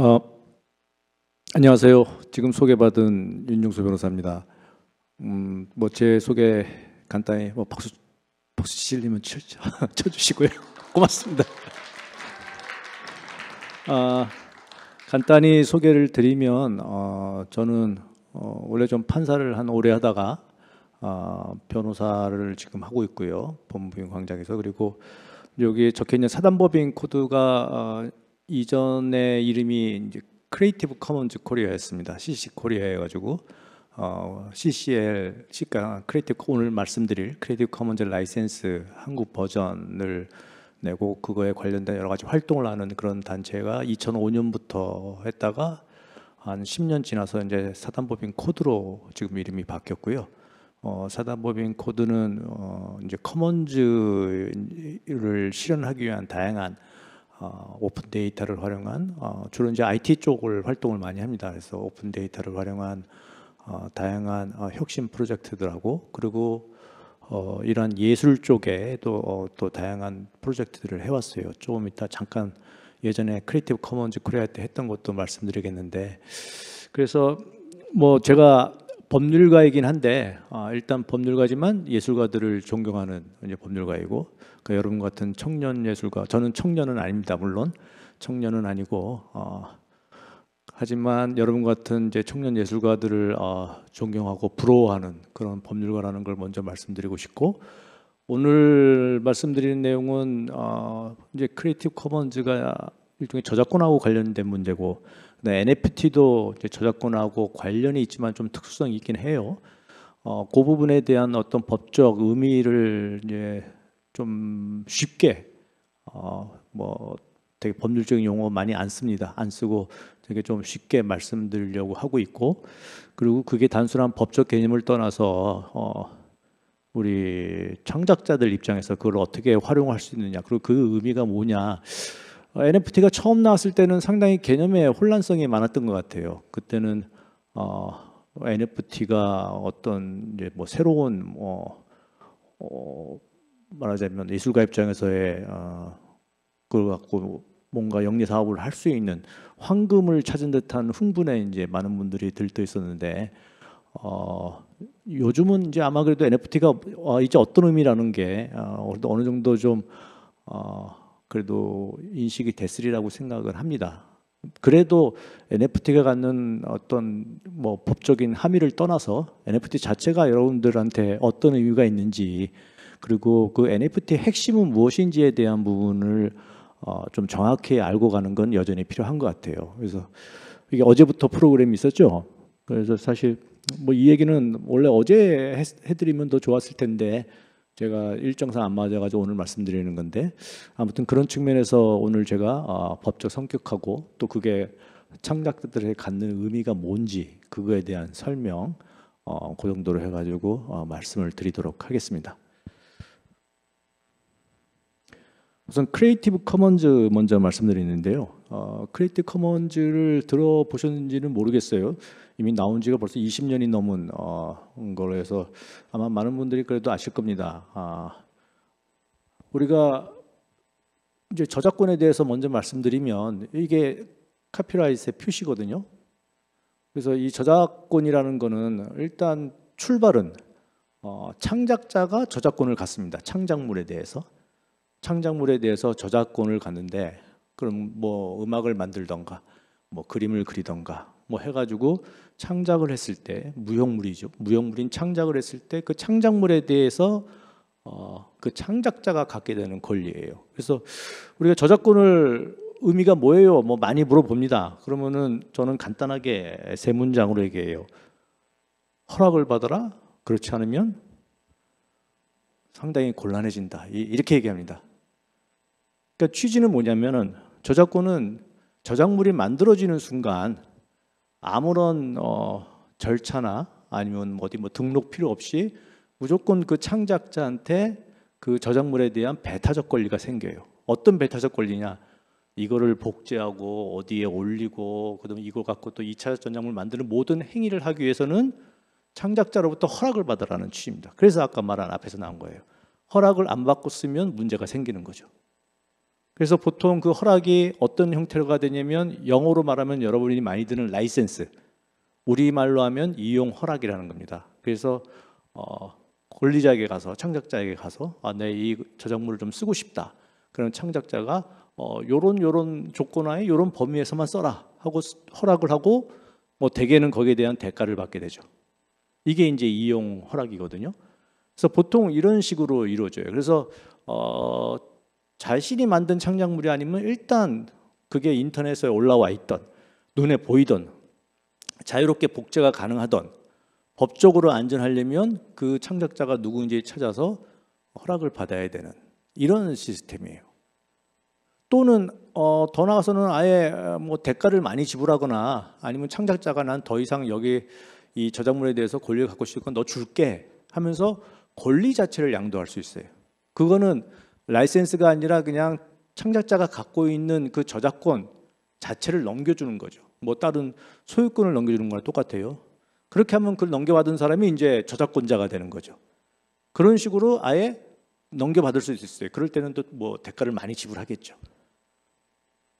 어, 안녕하세요. 지금 소개받은 윤중수 변호사입니다. 음, 뭐 제 소개 간단히 뭐 박수 박수 치려면 쳐, 쳐주시고요. 고맙습니다. 아, 간단히 소개를 드리면 어, 저는 어, 원래 좀 판사를 한 오래 하다가 어, 변호사를 지금 하고 있고요. 법무부인 광장에서 그리고 여기 적혀 있는 사단법인 코드가 어, 이전에 이름이 이제 Creative Commons Korea였습니다. CC Korea 해가지고 어, CCL, 그러니까 Creative 오늘 말씀드릴 Creative Commons License 한국 버전을 내고 그거에 관련된 여러 가지 활동을 하는 그런 단체가 2005년부터 했다가 한 10년 지나서 이제 사단법인 코드로 지금 이름이 바뀌었고요. 어, 사단법인 코드는 어, 이제 commons를 실현하기 위한 다양한 어, open data를 활용한 어, 주로 이제 IT 쪽을 활동을 많이 합니다. 그래서 open data를 활용한 어, 다양한 어, 혁신 프로젝트들하고 그리고 어, 이런 예술 쪽에 또, 어, 또 다양한 프로젝트들을 해왔어요. 조금 이따 잠깐 예전에 Creative Commons Korea 때 했던 것도 말씀드리겠는데 그래서 뭐 제가 법률가이긴 한데 아, 일단 법률가지만 예술가들을 존경하는 이제 법률가이고 그 여러분 같은 청년 예술가 저는 청년은 아닙니다 물론. 청년은 아니고 어, 하지만 여러분 같은 이제 청년 예술가들을 어, 존경하고 부러워하는 그런 법률가라는 걸 먼저 말씀드리고 싶고 오늘 말씀드리는 내용은 어, 이제 Creative Commons가 일종의 저작권하고 관련된 문제고 네, NFT도 이제 저작권하고 관련이 있지만 좀 특수성이 있긴 해요. 어, 그 부분에 대한 어떤 법적 의미를 이제 좀 쉽게 어, 뭐 되게 법률적인 용어 많이 안 씁니다. 안 쓰고 되게 좀 쉽게 말씀드리려고 하고 있고 그리고 그게 단순한 법적 개념을 떠나서 어, 우리 창작자들 입장에서 그걸 어떻게 활용할 수 있느냐 그리고 그 의미가 뭐냐 NFT가 처음 나왔을 때는 상당히 개념에 혼란성이 많았던 것 같아요. 그때는 어, NFT가 어떤 이제 뭐 새로운 뭐 어, 말하자면 예술가 입장에서의 어, 그걸 갖고 뭔가 영리 사업을 할 수 있는 황금을 찾은 듯한 흥분에 이제 많은 분들이 들떠 있었는데 어, 요즘은 이제 아마 그래도 NFT가 어, 이제 어떤 의미라는 게 어, 어느 정도 좀 어, 그래도 인식이 됐으리라고 생각을 합니다. 그래도 NFT가 갖는 어떤 뭐 법적인 함의를 떠나서 NFT 자체가 여러분들한테 어떤 의미가 있는지 그리고 그 NFT 핵심은 무엇인지에 대한 부분을 어, 좀 정확히 알고 가는 건 여전히 필요한 것 같아요. 그래서 이게 어제부터 프로그램이 있었죠. 그래서 사실 뭐 이 얘기는 원래 어제 해드리면 더 좋았을 텐데 제가 일정상 안 맞아가지고 오늘 말씀드리는 건데 아무튼 그런 측면에서 오늘 제가 어, 법적 성격하고 또 그게 창작자들에 갖는 의미가 뭔지 그거에 대한 설명 어, 그 정도로 해가지고 어, 말씀을 드리도록 하겠습니다. 우선 Creative Commons 먼저 말씀드리는데요. 어, Creative Commons를 들어보셨는지는 모르겠어요. 이미 나온 지가 벌써 20년이 넘은 어, 걸로 해서 아마 많은 분들이 그래도 아실 겁니다. 아, 우리가 이제 저작권에 대해서 먼저 말씀드리면 이게 카피라이트의 표시거든요. 그래서 이 저작권이라는 거는 일단 출발은 어, 창작자가 저작권을 갖습니다. 창작물에 대해서 창작물에 대해서 저작권을 갖는데 그럼 뭐 음악을 만들던가 뭐 그림을 그리던가 뭐 해가지고 창작을 했을 때 무형물이죠. 무형물인 창작을 했을 때 그 창작물에 대해서 어, 그 창작자가 갖게 되는 권리예요. 그래서 우리가 저작권을 의미가 뭐예요? 뭐 많이 물어봅니다. 그러면은 저는 간단하게 세 문장으로 얘기해요. 허락을 받아라. 그렇지 않으면 상당히 곤란해진다. 이렇게 얘기합니다. 그러니까 취지는 뭐냐면은 저작권은 저작물이 만들어지는 순간 아무런 어, 절차나 아니면 뭐 어디 뭐 등록 필요 없이 무조건 그 창작자한테 그 저작물에 대한 배타적 권리가 생겨요. 어떤 배타적 권리냐? 이거를 복제하고 어디에 올리고 그다음에 이걸 갖고 또 2차 전작물 만드는 모든 행위를 하기 위해서는 창작자로부터 허락을 받으라는 취지입니다. 그래서 아까 말한 앞에서 나온 거예요. 허락을 안 받고 쓰면 문제가 생기는 거죠. 그래서 보통 그 허락이 어떤 형태로가 되냐면 영어로 말하면 여러분이 많이 드는 라이센스, 우리말로 하면 이용 허락이라는 겁니다. 그래서 어, 권리자에게 가서 창작자에게 가서 아, 네 이 저작물을 좀 쓰고 싶다. 그런 창작자가 어, 요런 요런 조건하에 요런 범위에서만 써라 하고 허락을 하고 뭐 대개는 거기에 대한 대가를 받게 되죠. 이게 이제 이용 허락이거든요. 그래서 보통 이런 식으로 이루어져요. 그래서 어, 자신이 만든 창작물이 아니면 일단 그게 인터넷에 올라와 있던 눈에 보이던 자유롭게 복제가 가능하던 법적으로 안전하려면 그 창작자가 누구인지 찾아서 허락을 받아야 되는 이런 시스템이에요. 또는 어, 더 나아가서는 아예 뭐 대가를 많이 지불하거나 아니면 창작자가 난 더 이상 여기 이 저작물에 대해서 권리를 갖고 싶으니까 너 줄게 하면서 권리 자체를 양도할 수 있어요. 그거는 라이센스가 아니라 그냥 창작자가 갖고 있는 그 저작권 자체를 넘겨주는 거죠. 뭐 다른 소유권을 넘겨주는 거랑 똑같아요. 그렇게 하면 그걸 넘겨받은 사람이 이제 저작권자가 되는 거죠. 그런 식으로 아예 넘겨받을 수 있어요. 그럴 때는 또 뭐 대가를 많이 지불하겠죠.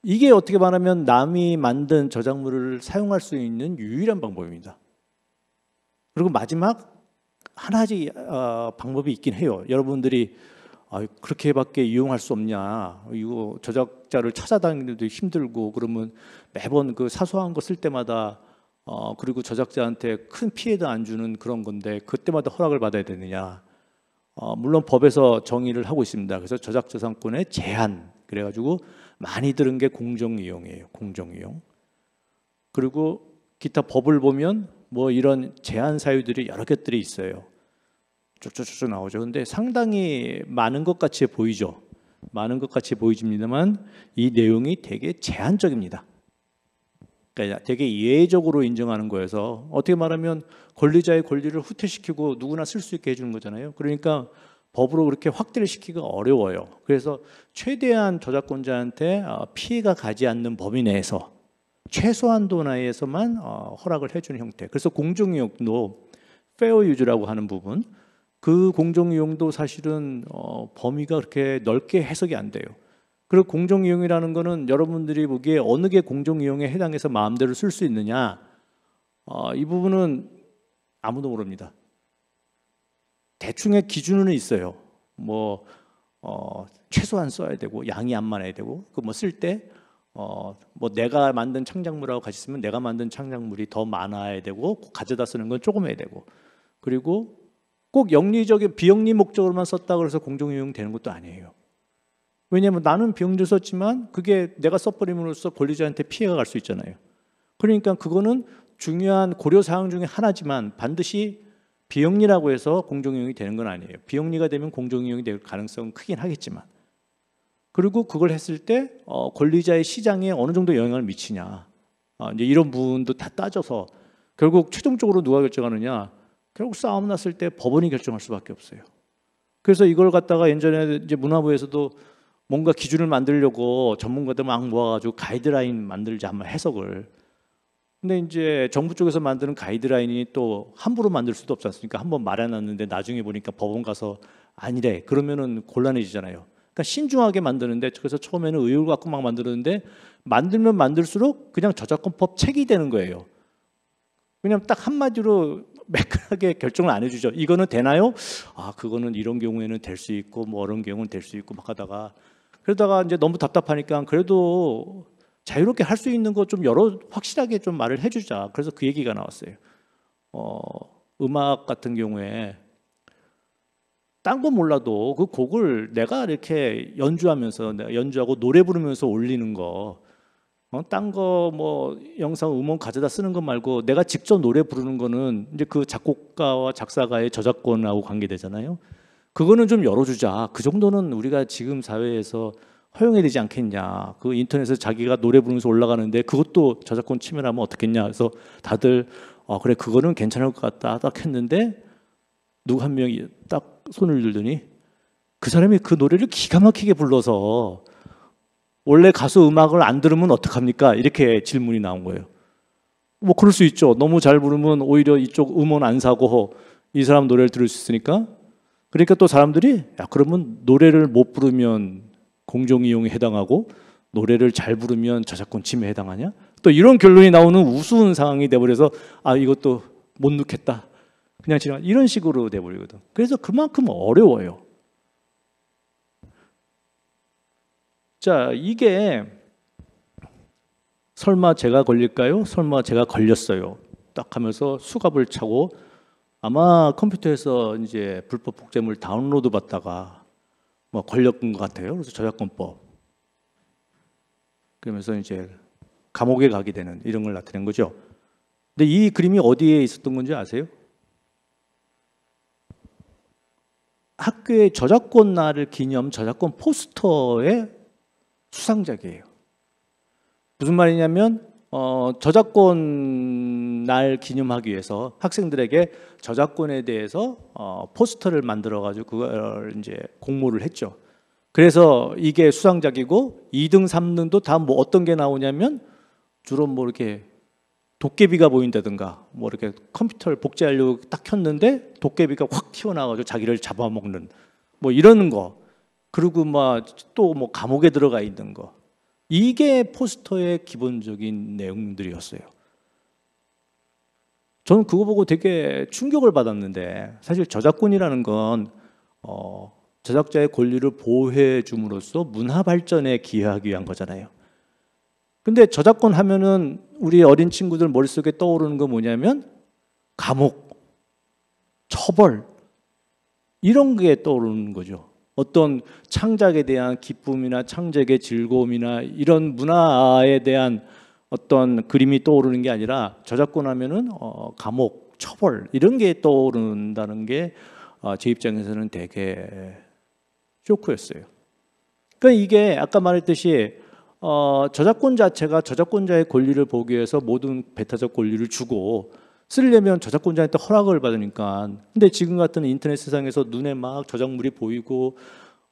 이게 어떻게 말하면 남이 만든 저작물을 사용할 수 있는 유일한 방법입니다. 그리고 마지막 하나지 어, 방법이 있긴 해요. 여러분들이 아, 그렇게밖에 이용할 수 없냐? 이거 저작자를 찾아다니기도 힘들고 그러면 매번 그 사소한 거 쓸 때마다 어, 그리고 저작자한테 큰 피해도 안 주는 그런 건데 그때마다 허락을 받아야 되느냐? 어, 물론 법에서 정의를 하고 있습니다. 그래서 저작저상권의 제한 그래가지고 많이 들은 게 공정이용이에요. 공정이용. 그리고 기타 법을 보면 뭐 이런 제한 사유들이 여러 개들이 있어요. 쭉쭉쭉 나오죠. 근데 상당히 많은 것 같이 보이죠. 많은 것 같이 보이집니다만 이 내용이 되게 제한적입니다. 그러니까 되게 예외적으로 인정하는 거여서 어떻게 말하면 권리자의 권리를 후퇴시키고 누구나 쓸 수 있게 해주는 거잖아요. 그러니까 법으로 그렇게 확대를 시키기가 어려워요. 그래서 최대한 저작권자한테 어, 피해가 가지 않는 범위 내에서 최소한도 내에서만 어, 허락을 해주는 형태. 그래서 공정이용도 페어 유즈라고 하는 부분, 그 공정이용도 사실은 어, 범위가 그렇게 넓게 해석이 안 돼요. 그리고 공정이용이라는 거는 여러분들이 보기에 어느 게 공정이용에 해당해서 마음대로 쓸 수 있느냐 어, 이 부분은 아무도 모릅니다. 대충의 기준은 있어요. 뭐 어, 최소한 써야 되고 양이 안 많아야 되고 그 뭐 쓸때 어, 뭐 내가 만든 창작물하고 같이 쓰면 내가 만든 창작물이 더 많아야 되고 가져다 쓰는 건 조금 해야 되고 그리고 꼭 영리적인 비영리 목적으로만 썼다 그래서 공정이용 되는 것도 아니에요. 왜냐하면 나는 비영리를 썼지만 그게 내가 써버림으로써 권리자한테 피해가 갈 수 있잖아요. 그러니까 그거는 중요한 고려 사항 중에 하나지만 반드시 비영리라고 해서 공정이용이 되는 건 아니에요. 비영리가 되면 공정이용이 될 가능성은 크긴 하겠지만 그리고 그걸 했을 때 어, 권리자의 시장에 어느 정도 영향을 미치냐 어, 이제 이런 부분도 다 따져서 결국 최종적으로 누가 결정하느냐 결국 싸움 났을 때 법원이 결정할 수밖에 없어요. 그래서 이걸 갖다가 예전에 이제 문화부에서도 뭔가 기준을 만들려고 전문가들 막 모아가지고 가이드라인 만들자 한번 해석을. 근데 이제 정부 쪽에서 만드는 가이드라인이 또 함부로 만들 수도 없지 않습니까? 한번 말해놨는데 나중에 보니까 법원 가서 아니래. 그러면은 곤란해지잖아요. 그러니까 신중하게 만드는데 그래서 처음에는 의욕을 갖고 막 만들었는데 만들면 만들수록 그냥 저작권법 책이 되는 거예요. 그냥 딱 한마디로 매끈하게 결정을 안 해주죠. 이거는 되나요? 아 그거는 이런 경우에는 될 수 있고 뭐 이런 경우는 될 수 있고 막 하다가 그러다가 이제 너무 답답하니까 그래도 자유롭게 할 수 있는 거 좀 여러 확실하게 좀 말을 해주자. 그래서 그 얘기가 나왔어요. 어, 음악 같은 경우에 딴 거 몰라도 그 곡을 내가 이렇게 연주하면서 내가 연주하고 노래 부르면서 올리는 거 어, 딴거 뭐 영상 음원 가져다 쓰는 것 말고 내가 직접 노래 부르는 거는 이제 그 작곡가와 작사가의 저작권하고 관계되잖아요. 그거는 좀 열어주자. 그 정도는 우리가 지금 사회에서 허용해야 되지 않겠냐. 그 인터넷에 자기가 노래 부르면서 올라가는데 그것도 저작권 침해하면 어떻겠냐. 그래서 다들 어, 그래 그거는 괜찮을 것 같다 딱 했는데 누구 한 명이 딱 손을 들더니 그 사람이 그 노래를 기가 막히게 불러서 원래 가수 음악을 안 들으면 어떡합니까? 이렇게 질문이 나온 거예요. 뭐 그럴 수 있죠. 너무 잘 부르면 오히려 이쪽 음원 안 사고 이 사람 노래를 들을 수 있으니까. 그러니까 또 사람들이 야 그러면 노래를 못 부르면 공정 이용에 해당하고 노래를 잘 부르면 저작권 침해에 해당하냐? 또 이런 결론이 나오는 우스운 상황이 돼버려서 아 이것도 못 넣겠다. 그냥 지나 이런 식으로 돼버리거든. 그래서 그만큼 어려워요. 자 이게 설마 제가 걸릴까요? 설마 제가 걸렸어요. 딱 하면서 수갑을 차고 아마 컴퓨터에서 이제 불법 복제물 다운로드 받다가 뭐 걸렸던 것 같아요. 그래서 저작권법. 그러면서 이제 감옥에 가게 되는 이런 걸 나타낸 거죠. 근데 이 그림이 어디에 있었던 건지 아세요? 학교의 저작권 날을 기념 저작권 포스터의 수상작이에요. 무슨 말이냐면 어, 저작권 날 기념하기 위해서 학생들에게 저작권에 대해서 어, 포스터를 만들어 가지고 그걸 이제 공모를 했죠. 그래서 이게 수상작이고 2등, 3등도 다 뭐 어떤 게 나오냐면 주로 뭐 이렇게 도깨비가 보인다든가 뭐 이렇게 컴퓨터를 복제하려고 딱 켰는데 도깨비가 확 튀어나와가지고 자기를 잡아먹는 뭐 이런 거 그리고 뭐또뭐 뭐 감옥에 들어가 있는 거 이게 포스터의 기본적인 내용들이었어요. 저는 그거 보고 되게 충격을 받았는데 사실 저작권이라는 건 어, 저작자의 권리를 보호해 줌으로써 문화 발전에 기여하기 위한 거잖아요. 근데 저작권 하면은 우리 어린 친구들 머릿속에 떠오르는 거 뭐냐면 감옥, 처벌 이런 게 떠오르는 거죠. 어떤 창작에 대한 기쁨이나 창작의 즐거움이나 이런 문화에 대한 어떤 그림이 떠오르는 게 아니라 저작권 하면은 어, 감옥, 처벌 이런 게 떠오른다는 게제 어, 입장에서는 되게 쇼크였어요. 그러니까 이게 아까 말했듯이 어, 저작권 자체가 저작권자의 권리를 보기 위해서 모든 배타적 권리를 주고 쓰려면 저작권자한테 허락을 받으니까. 근데 지금 같은 인터넷 세상에서 눈에 막 저작물이 보이고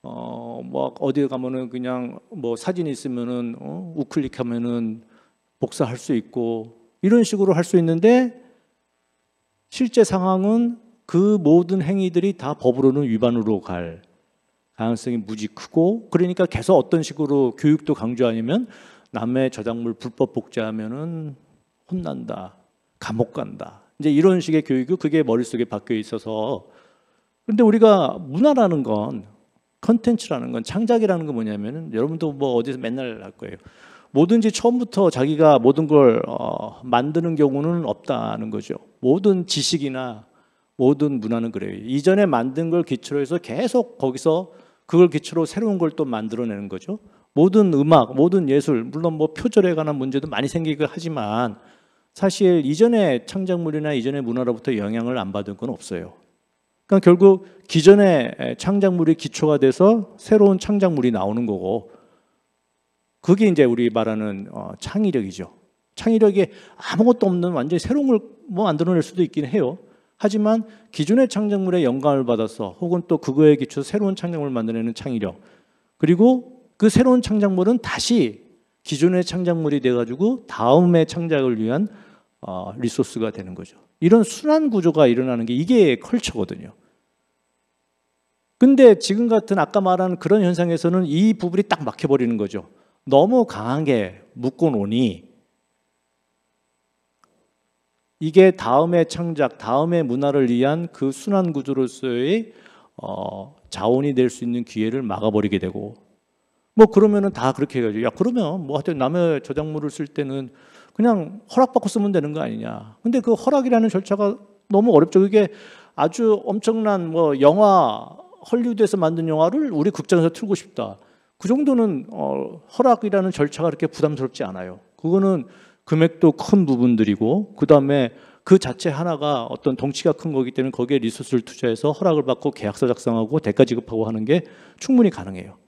어뭐 어디에 가면은 그냥 뭐 사진 있으면은 어, 우클릭하면은 복사할 수 있고 이런 식으로 할 수 있는데 실제 상황은 그 모든 행위들이 다 법으로는 위반으로 갈 가능성이 무지 크고 그러니까 계속 어떤 식으로 교육도 강조하냐면 남의 저작물 불법 복제하면은 혼난다. 감옥 간다. 이제 이런 식의 교육이 그게 머릿속에 박혀 있어서 근데 우리가 문화라는 건 컨텐츠라는 건 창작이라는 건 뭐냐면은 여러분도 뭐 어디서 맨날 할 거예요. 뭐든지 처음부터 자기가 모든 걸 어, 만드는 경우는 없다는 거죠. 모든 지식이나 모든 문화는 그래요. 이전에 만든 걸 기초로 해서 계속 거기서 그걸 기초로 새로운 걸 또 만들어내는 거죠. 모든 음악, 모든 예술, 물론 뭐 표절에 관한 문제도 많이 생기고 하지만 사실 이전의 창작물이나 이전의 문화로부터 영향을 안 받은 건 없어요. 그러니까 결국 기존의 창작물이 기초가 돼서 새로운 창작물이 나오는 거고 그게 이제 우리 말하는 어, 창의력이죠. 창의력이 아무것도 없는 완전히 새로운 걸 뭐 만들어낼 수도 있긴 해요. 하지만 기존의 창작물에 영감을 받아서 혹은 또 그거에 기초 새로운 창작물을 만들어내는 창의력 그리고 그 새로운 창작물은 다시 기존의 창작물이 돼가지고 다음의 창작을 위한 어, 리소스가 되는 거죠. 이런 순환 구조가 일어나는 게 이게 컬처거든요. 근데 지금 같은 아까 말한 그런 현상에서는 이 부분이 딱 막혀버리는 거죠. 너무 강하게 묶어놓으니 이게 다음의 창작, 다음의 문화를 위한 그 순환 구조로서의 어, 자원이 될 수 있는 기회를 막아버리게 되고 뭐 그러면은 다 그렇게 해가지고 야 그러면 뭐 하여튼 남의 저작물을 쓸 때는 그냥 허락받고 쓰면 되는 거 아니냐. 근데 그 허락이라는 절차가 너무 어렵죠. 그게 아주 엄청난 뭐 영화 헐리우드에서 만든 영화를 우리 극장에서 틀고 싶다. 그 정도는 어, 허락이라는 절차가 그렇게 부담스럽지 않아요. 그거는 금액도 큰 부분들이고 그 다음에 그 자체 하나가 어떤 덩치가 큰 거기 때문에 거기에 리소스를 투자해서 허락을 받고 계약서 작성하고 대가 지급하고 하는 게 충분히 가능해요.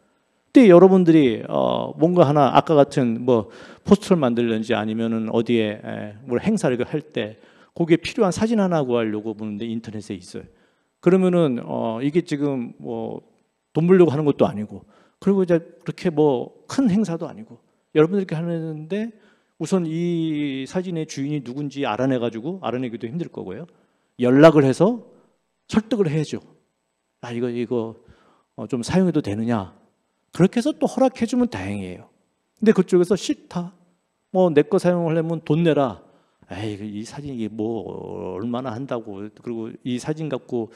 그때 여러분들이 어 뭔가 하나 아까 같은 뭐 포스터를 만들든지 아니면은 어디에 에, 뭐 행사를 할 때 거기에 필요한 사진 하나 구하려고 보는데 인터넷에 있어요. 그러면은 어 이게 지금 뭐 돈 벌려고 하는 것도 아니고 그리고 이제 그렇게 뭐 큰 행사도 아니고 여러분들께 하는데 우선 이 사진의 주인이 누군지 알아내 가지고 알아내기도 힘들 거고요. 연락을 해서 설득을 해야죠. 아 이거 이거 어, 좀 사용해도 되느냐? 그렇게 해서 또 허락해주면 다행이에요. 근데 그쪽에서 싫다. 뭐 내 거 사용하려면 돈 내라. 에이 이 사진 이게 뭐 얼마나 한다고 그리고 이 사진 갖고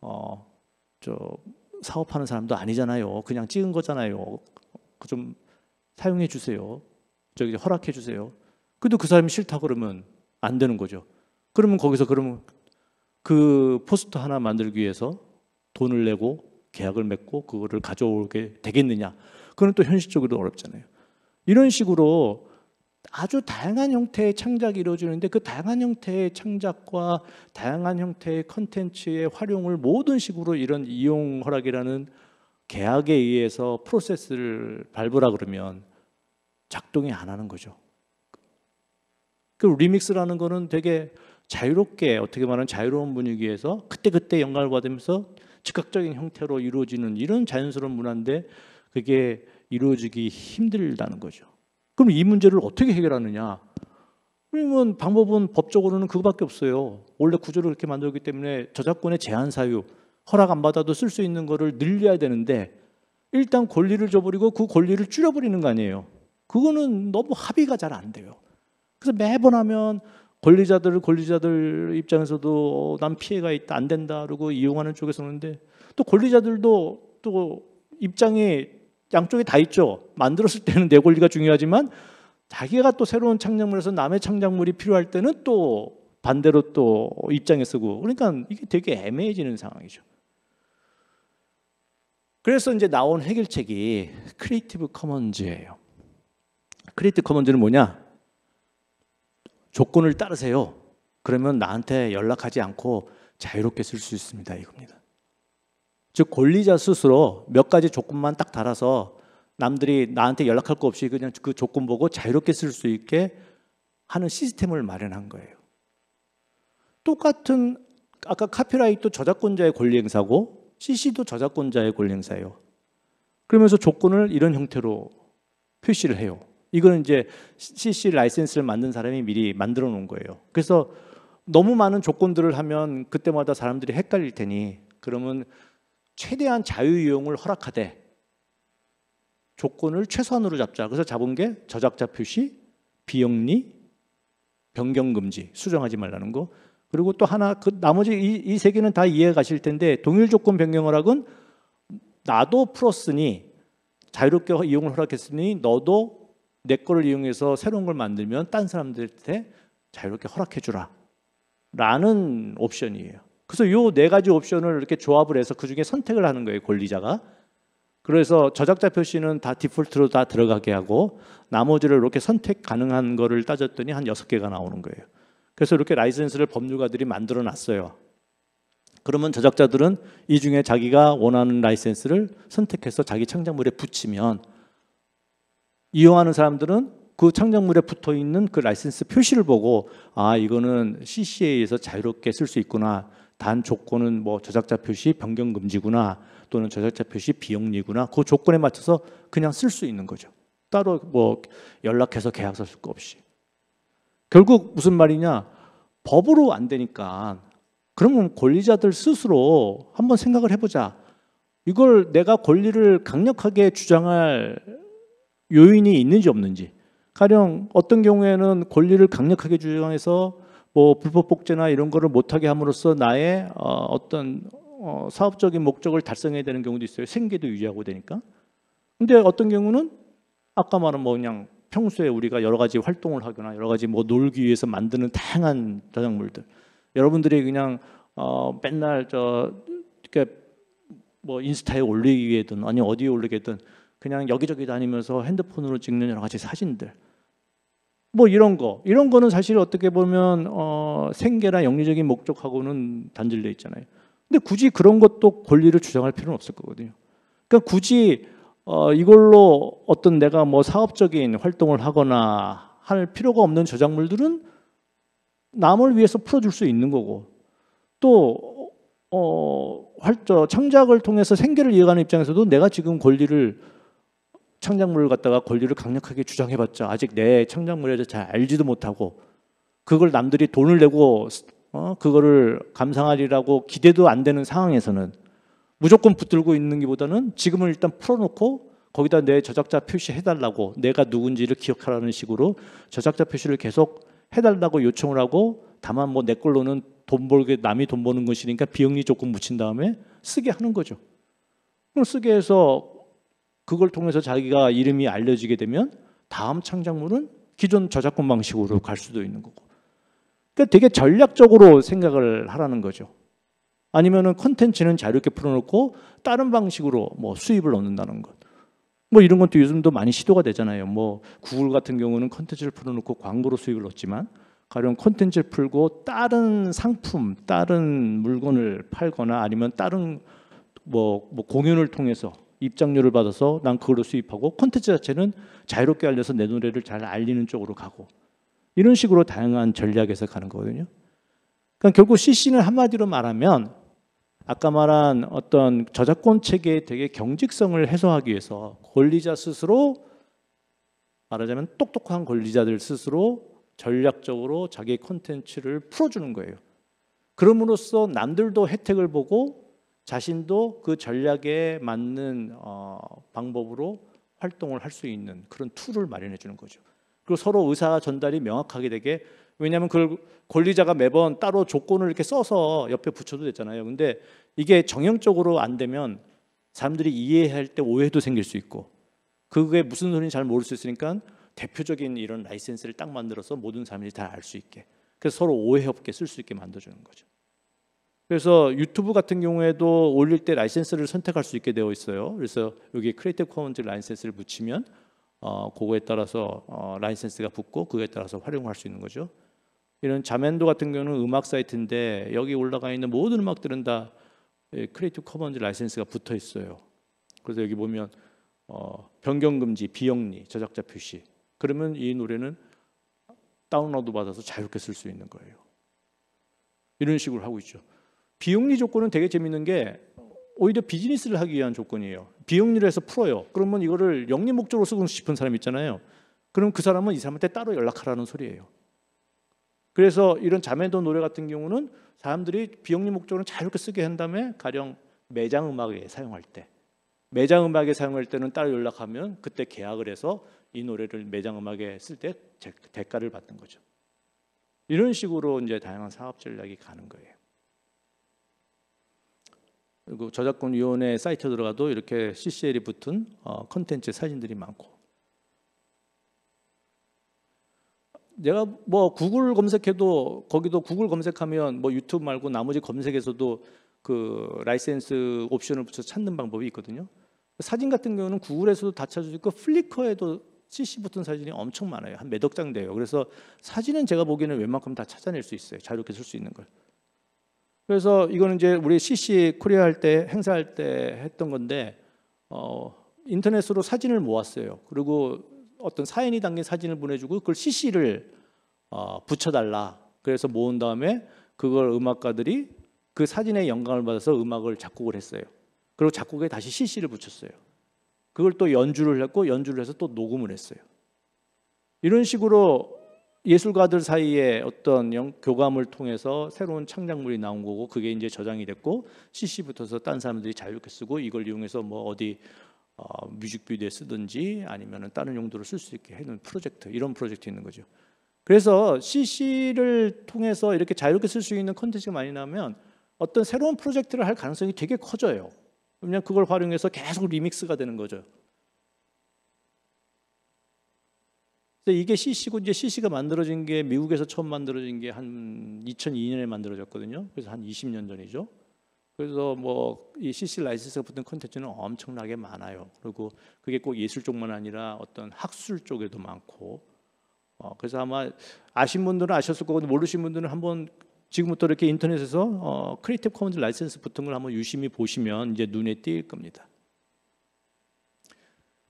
어 저 사업하는 사람도 아니잖아요. 그냥 찍은 거잖아요. 그 좀 사용해 주세요. 저기 허락해 주세요. 그래도 그 사람이 싫다 그러면 안 되는 거죠. 그러면 거기서 그러면 그 포스터 하나 만들기 위해서 돈을 내고 계약을 맺고 그거를 가져오게 되겠느냐? 그건 또 현실적으로 어렵잖아요. 이런 식으로 아주 다양한 형태의 창작이 이루어지는데 그 다양한 형태의 창작과 다양한 형태의 컨텐츠의 활용을 모든 식으로 이런 이용 허락이라는 계약에 의해서 프로세스를 밟으라 그러면 작동이 안 하는 거죠. 그 리믹스라는 거는 되게 자유롭게 어떻게 말하면 자유로운 분위기에서 그때그때 영감을 받으면서 즉각적인 형태로 이루어지는 이런 자연스러운 문화인데 그게 이루어지기 힘들다는 거죠. 그럼 이 문제를 어떻게 해결하느냐? 그러면 방법은 법적으로는 그거밖에 없어요. 원래 구조를 그렇게 만들기 때문에 저작권의 제한 사유, 허락 안 받아도 쓸 수 있는 거를 늘려야 되는데 일단 권리를 줘버리고 그 권리를 줄여버리는 거 아니에요. 그거는 너무 합의가 잘 안 돼요. 그래서 매번 하면 권리자들 권리자들 입장에서도 어, 난 피해가 있다 안 된다 그러고 이용하는 쪽에서 오는데 또 권리자들도 또 입장이 양쪽에 다 있죠. 만들었을 때는 내 권리가 중요하지만 자기가 또 새로운 창작물에서 남의 창작물이 필요할 때는 또 반대로 또 입장에 서고 그러니까 이게 되게 애매해지는 상황이죠. 그래서 이제 나온 해결책이 Creative Commons예요. Creative Commons는 뭐냐? 조건을 따르세요. 그러면 나한테 연락하지 않고 자유롭게 쓸 수 있습니다. 이겁니다. 즉 권리자 스스로 몇 가지 조건만 딱 달아서 남들이 나한테 연락할 거 없이 그냥 그 조건 보고 자유롭게 쓸 수 있게 하는 시스템을 마련한 거예요. 똑같은 아까 카피라이트 저작권자의 권리 행사고 CC도 저작권자의 권리 행사예요. 그러면서 조건을 이런 형태로 표시를 해요. 이거는 이제 CC 라이센스를 만든 사람이 미리 만들어 놓은 거예요. 그래서 너무 많은 조건들을 하면 그때마다 사람들이 헷갈릴 테니 그러면 최대한 자유 이용을 허락하되 조건을 최소한으로 잡자. 그래서 잡은 게 저작자 표시, 비영리, 변경 금지, 수정하지 말라는 거. 그리고 또 하나 그 나머지 이세 개는 다 이해 가실 텐데 동일 조건 변경 허락은 나도 풀었으니 자유롭게 이용을 허락했으니 너도 내 거를 이용해서 새로운 걸 만들면 딴 사람들한테 자유롭게 허락해 주라. 라는 옵션이에요. 그래서 요 네 가지 옵션을 이렇게 조합을 해서 그 중에 선택을 하는 거예요, 권리자가. 그래서 저작자 표시는 다 디폴트로 다 들어가게 하고 나머지를 이렇게 선택 가능한 거를 따졌더니 한 여섯 개가 나오는 거예요. 그래서 이렇게 라이센스를 법률가들이 만들어 놨어요. 그러면 저작자들은 이 중에 자기가 원하는 라이센스를 선택해서 자기 창작물에 붙이면 이용하는 사람들은 그 창작물에 붙어 있는 그 라이센스 표시를 보고 아 이거는 CC여서 자유롭게 쓸 수 있구나. 단 조건은 뭐 저작자 표시 변경 금지구나 또는 저작자 표시 비영리구나. 그 조건에 맞춰서 그냥 쓸 수 있는 거죠. 따로 뭐 연락해서 계약서 쓸 거 없이. 결국 무슨 말이냐? 법으로 안 되니까 그러면 권리자들 스스로 한번 생각을 해보자. 이걸 내가 권리를 강력하게 주장할 요인이 있는지 없는지. 가령 어떤 경우에는 권리를 강력하게 주장해서 뭐 불법 복제나 이런 거를 못하게 함으로써 나의 어, 떤 어, 사업적인 목적을 달성해야 되는 경우도 있어요. 생계도 유지하고 되니까. 근데 어떤 경우는 아까 말한 뭐 그냥 평소에 우리가 여러 가지 활동을 하거나 여러 가지 뭐 놀기 위해서 만드는 다양한 저작물들. 여러분들이 그냥 어, 맨날 저 이렇게 뭐 인스타에 올리기 위해든 아니 어디에 올리게든 그냥 여기저기 다니면서 핸드폰으로 찍는 여러 가지 사진들 뭐 이런 거 이런 거는 사실 어떻게 보면 어, 생계나 영리적인 목적하고는 단절돼 있잖아요. 근데 굳이 그런 것도 권리를 주장할 필요는 없을 거거든요. 그러니까 굳이 어, 이걸로 어떤 내가 뭐 사업적인 활동을 하거나 할 필요가 없는 저작물들은 남을 위해서 풀어줄 수 있는 거고 또 어, 활저 창작을 통해서 생계를 이어가는 입장에서도 내가 지금 권리를 창작물을 갖다가 권리를 강력하게 주장해봤자 아직 내 창작물에 대해서 잘 알지도 못하고 그걸 남들이 돈을 내고 어, 그거를 감상하리라고 기대도 안 되는 상황에서는 무조건 붙들고 있는 것보다는 지금은 일단 풀어놓고 거기다 내 저작자 표시해달라고 내가 누군지를 기억하라는 식으로 저작자 표시를 계속 해달라고 요청을 하고 다만 뭐 내 걸로는 돈 벌게 남이 돈 버는 것이니까 비영리 조건 묻힌 다음에 쓰게 하는 거죠. 그럼 쓰게 해서 그걸 통해서 자기가 이름이 알려지게 되면 다음 창작물은 기존 저작권 방식으로 갈 수도 있는 거고. 그러니까 되게 전략적으로 생각을 하라는 거죠. 아니면은 컨텐츠는 자유롭게 풀어놓고 다른 방식으로 뭐 수입을 얻는다는 것. 뭐 이런 것도 요즘도 많이 시도가 되잖아요. 뭐 구글 같은 경우는 컨텐츠를 풀어놓고 광고로 수익을 얻지만 가령 컨텐츠를 풀고 다른 상품, 다른 물건을 팔거나 아니면 다른 뭐, 뭐 공연을 통해서 입장료를 받아서 난 그걸로 수입하고 콘텐츠 자체는 자유롭게 알려서 내 노래를 잘 알리는 쪽으로 가고 이런 식으로 다양한 전략에서 가는 거거든요. 그러니까 결국 CC는 한마디로 말하면 아까 말한 어떤 저작권 체계의 되게 경직성을 해소하기 위해서 권리자 스스로 말하자면 똑똑한 권리자들 스스로 전략적으로 자기 콘텐츠를 풀어주는 거예요. 그럼으로써 남들도 혜택을 보고 자신도 그 전략에 맞는 어, 방법으로 활동을 할 수 있는 그런 tool을 마련해 주는 거죠. 그리고 서로 의사 전달이 명확하게 되게 왜냐하면 그걸 권리자가 매번 따로 조건을 이렇게 써서 옆에 붙여도 됐잖아요. 근데 이게 정형적으로 안 되면 사람들이 이해할 때 오해도 생길 수 있고 그게 무슨 소리인지 잘 모를 수 있으니까 대표적인 이런 라이센스를 딱 만들어서 모든 사람들이 다 알 수 있게 그래서 서로 오해 없게 쓸 수 있게 만들어주는 거죠. 그래서 유튜브 같은 경우에도 올릴 때 라이센스를 선택할 수 있게 되어 있어요. 그래서 여기 Creative Commons 라이센스를 붙이면 어, 그거에 따라서 어, 라이센스가 붙고 그거에 따라서 활용할 수 있는 거죠. 이런 Jamendo 같은 경우는 음악 사이트인데 여기 올라가 있는 모든 음악들은 다 Creative Commons 라이센스가 붙어 있어요. 그래서 여기 보면 어, 변경 금지, 비영리, 저작자 표시. 그러면 이 노래는 다운로드 받아서 자유롭게 쓸 수 있는 거예요. 이런 식으로 하고 있죠. 비영리 조건은 되게 재밌는 게 오히려 비즈니스를 하기 위한 조건이에요. 비영리를 해서 풀어요. 그러면 이거를 영리 목적으로 쓰고 싶은 사람 있잖아요. 그럼 그 사람은 이 사람한테 따로 연락하라는 소리예요. 그래서 이런 자매도 노래 같은 경우는 사람들이 비영리 목적으로 자유롭게 쓰게 한 다음에 가령 매장 음악에 사용할 때 매장 음악에 사용할 때는 따로 연락하면 그때 계약을 해서 이 노래를 매장 음악에 쓸 때 대가를 받는 거죠. 이런 식으로 이제 다양한 사업 전략이 가는 거예요. 그리고 저작권위원회 사이트 들어가도 이렇게 CCL이 붙은 어, 컨텐츠 사진들이 많고 내가 뭐 구글 검색해도 거기도 구글 검색하면 뭐 유튜브 말고 나머지 검색에서도 그 라이센스 옵션을 붙여 찾는 방법이 있거든요. 사진 같은 경우는 구글에서도 다 찾을 수 있고 Flickr에도 CC 붙은 사진이 엄청 많아요. 한 몇억 장 돼요. 그래서 사진은 제가 보기에는 웬만큼 다 찾아낼 수 있어요. 자유롭게 쓸 수 있는 걸. 그래서 이거는 이제 우리 CC 코리아 할 때 행사할 때 했던 건데 어, 인터넷으로 사진을 모았어요. 그리고 어떤 사연이 담긴 사진을 보내주고 그걸 CC를 어, 붙여달라. 그래서 모은 다음에 그걸 음악가들이 그 사진의 영감을 받아서 음악을 작곡을 했어요. 그리고 작곡에 다시 CC를 붙였어요. 그걸 또 연주를 했고 연주를 해서 또 녹음을 했어요. 이런 식으로 예술가들 사이에 어떤 영, 교감을 통해서 새로운 창작물이 나온 거고 그게 이제 저장이 됐고 CC 붙어서 딴 사람들이 자유롭게 쓰고 이걸 이용해서 뭐 어디 어, 뮤직비디오에 쓰든지 아니면 다른 용도로 쓸 수 있게 해놓은 프로젝트 이런 프로젝트 있는 거죠. 그래서 CC를 통해서 이렇게 자유롭게 쓸 수 있는 컨텐츠가 많이 나면 어떤 새로운 프로젝트를 할 가능성이 되게 커져요. 그러면 그걸 활용해서 계속 리믹스가 되는 거죠. 이게 CC고 이제 CC가 만들어진 게 미국에서 처음 만들어진 게 한 2002년에 만들어졌거든요. 그래서 한 20년 전이죠. 그래서 뭐 이 CC 라이센스가 붙은 콘텐츠는 엄청나게 많아요. 그리고 그게 꼭 예술 쪽만 아니라 어떤 학술 쪽에도 많고. 어, 그래서 아마 아신 분들은 아셨을 거고 모르신 분들은 한번 지금부터 이렇게 인터넷에서 어, Creative Commons 라이센스 붙은 걸 한번 유심히 보시면 이제 눈에 띌 겁니다.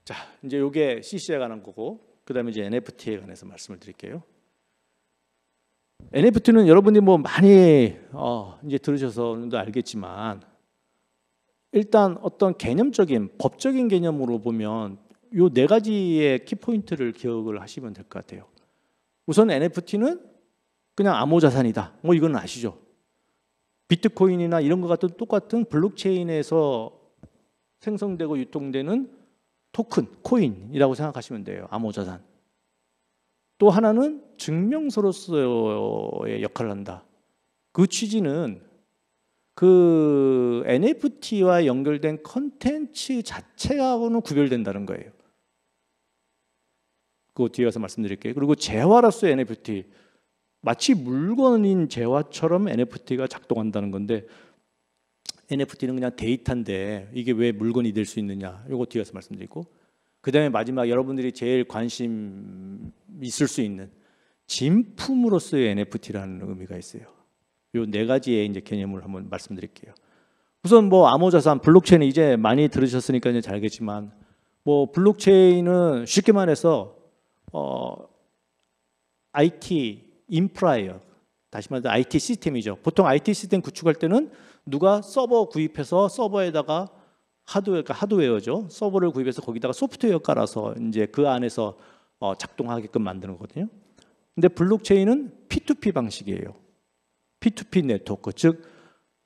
자, 이제 이게 CC에 관한 거고 그다음에 이제 NFT에 관해서 말씀을 드릴게요. NFT는 여러분이 뭐 많이 어, 이제 들으셔서도 알겠지만 일단 어떤 개념적인 법적인 개념으로 보면 요 네 가지의 키포인트를 기억을 하시면 될 것 같아요. 우선 NFT는 그냥 암호 자산이다. 뭐 이건 아시죠? 비트코인이나 이런 것 같은 똑같은 블록체인에서 생성되고 유통되는 토큰, 코인이라고 생각하시면 돼요. 암호자산. 또 하나는 증명서로서의 역할을 한다. 그 취지는 그 NFT와 연결된 컨텐츠 자체하고는 구별된다는 거예요. 그거 뒤에 가서 말씀드릴게요. 그리고 재화로서의 NFT 마치 물건인 재화처럼 NFT가 작동한다는 건데 NFT는 그냥 데이터인데 이게 왜 물건이 될 수 있느냐? 이거 뒤에 가서 말씀드리고 그 다음에 마지막 여러분들이 제일 관심 있을 수 있는 진품으로서의 NFT라는 의미가 있어요. 요 네 가지의 이제 개념을 한번 말씀드릴게요. 우선 뭐 암호자산 블록체인 이제 많이 들으셨으니까 이제 잘 알겠지만 뭐 블록체인은 쉽게 말해서 어 IT 인프라예요. 다시 말해서 IT 시스템이죠. 보통 IT 시스템 구축할 때는 누가 서버 구입해서 서버에다가 하드웨어, 그러니까 하드웨어죠. 서버를 구입해서 거기다가 소프트웨어 깔아서 이제 그 안에서 어, 작동하게끔 만드는 거거든요. 근데 블록체인은 P2P 방식이에요. P2P 네트워크, 즉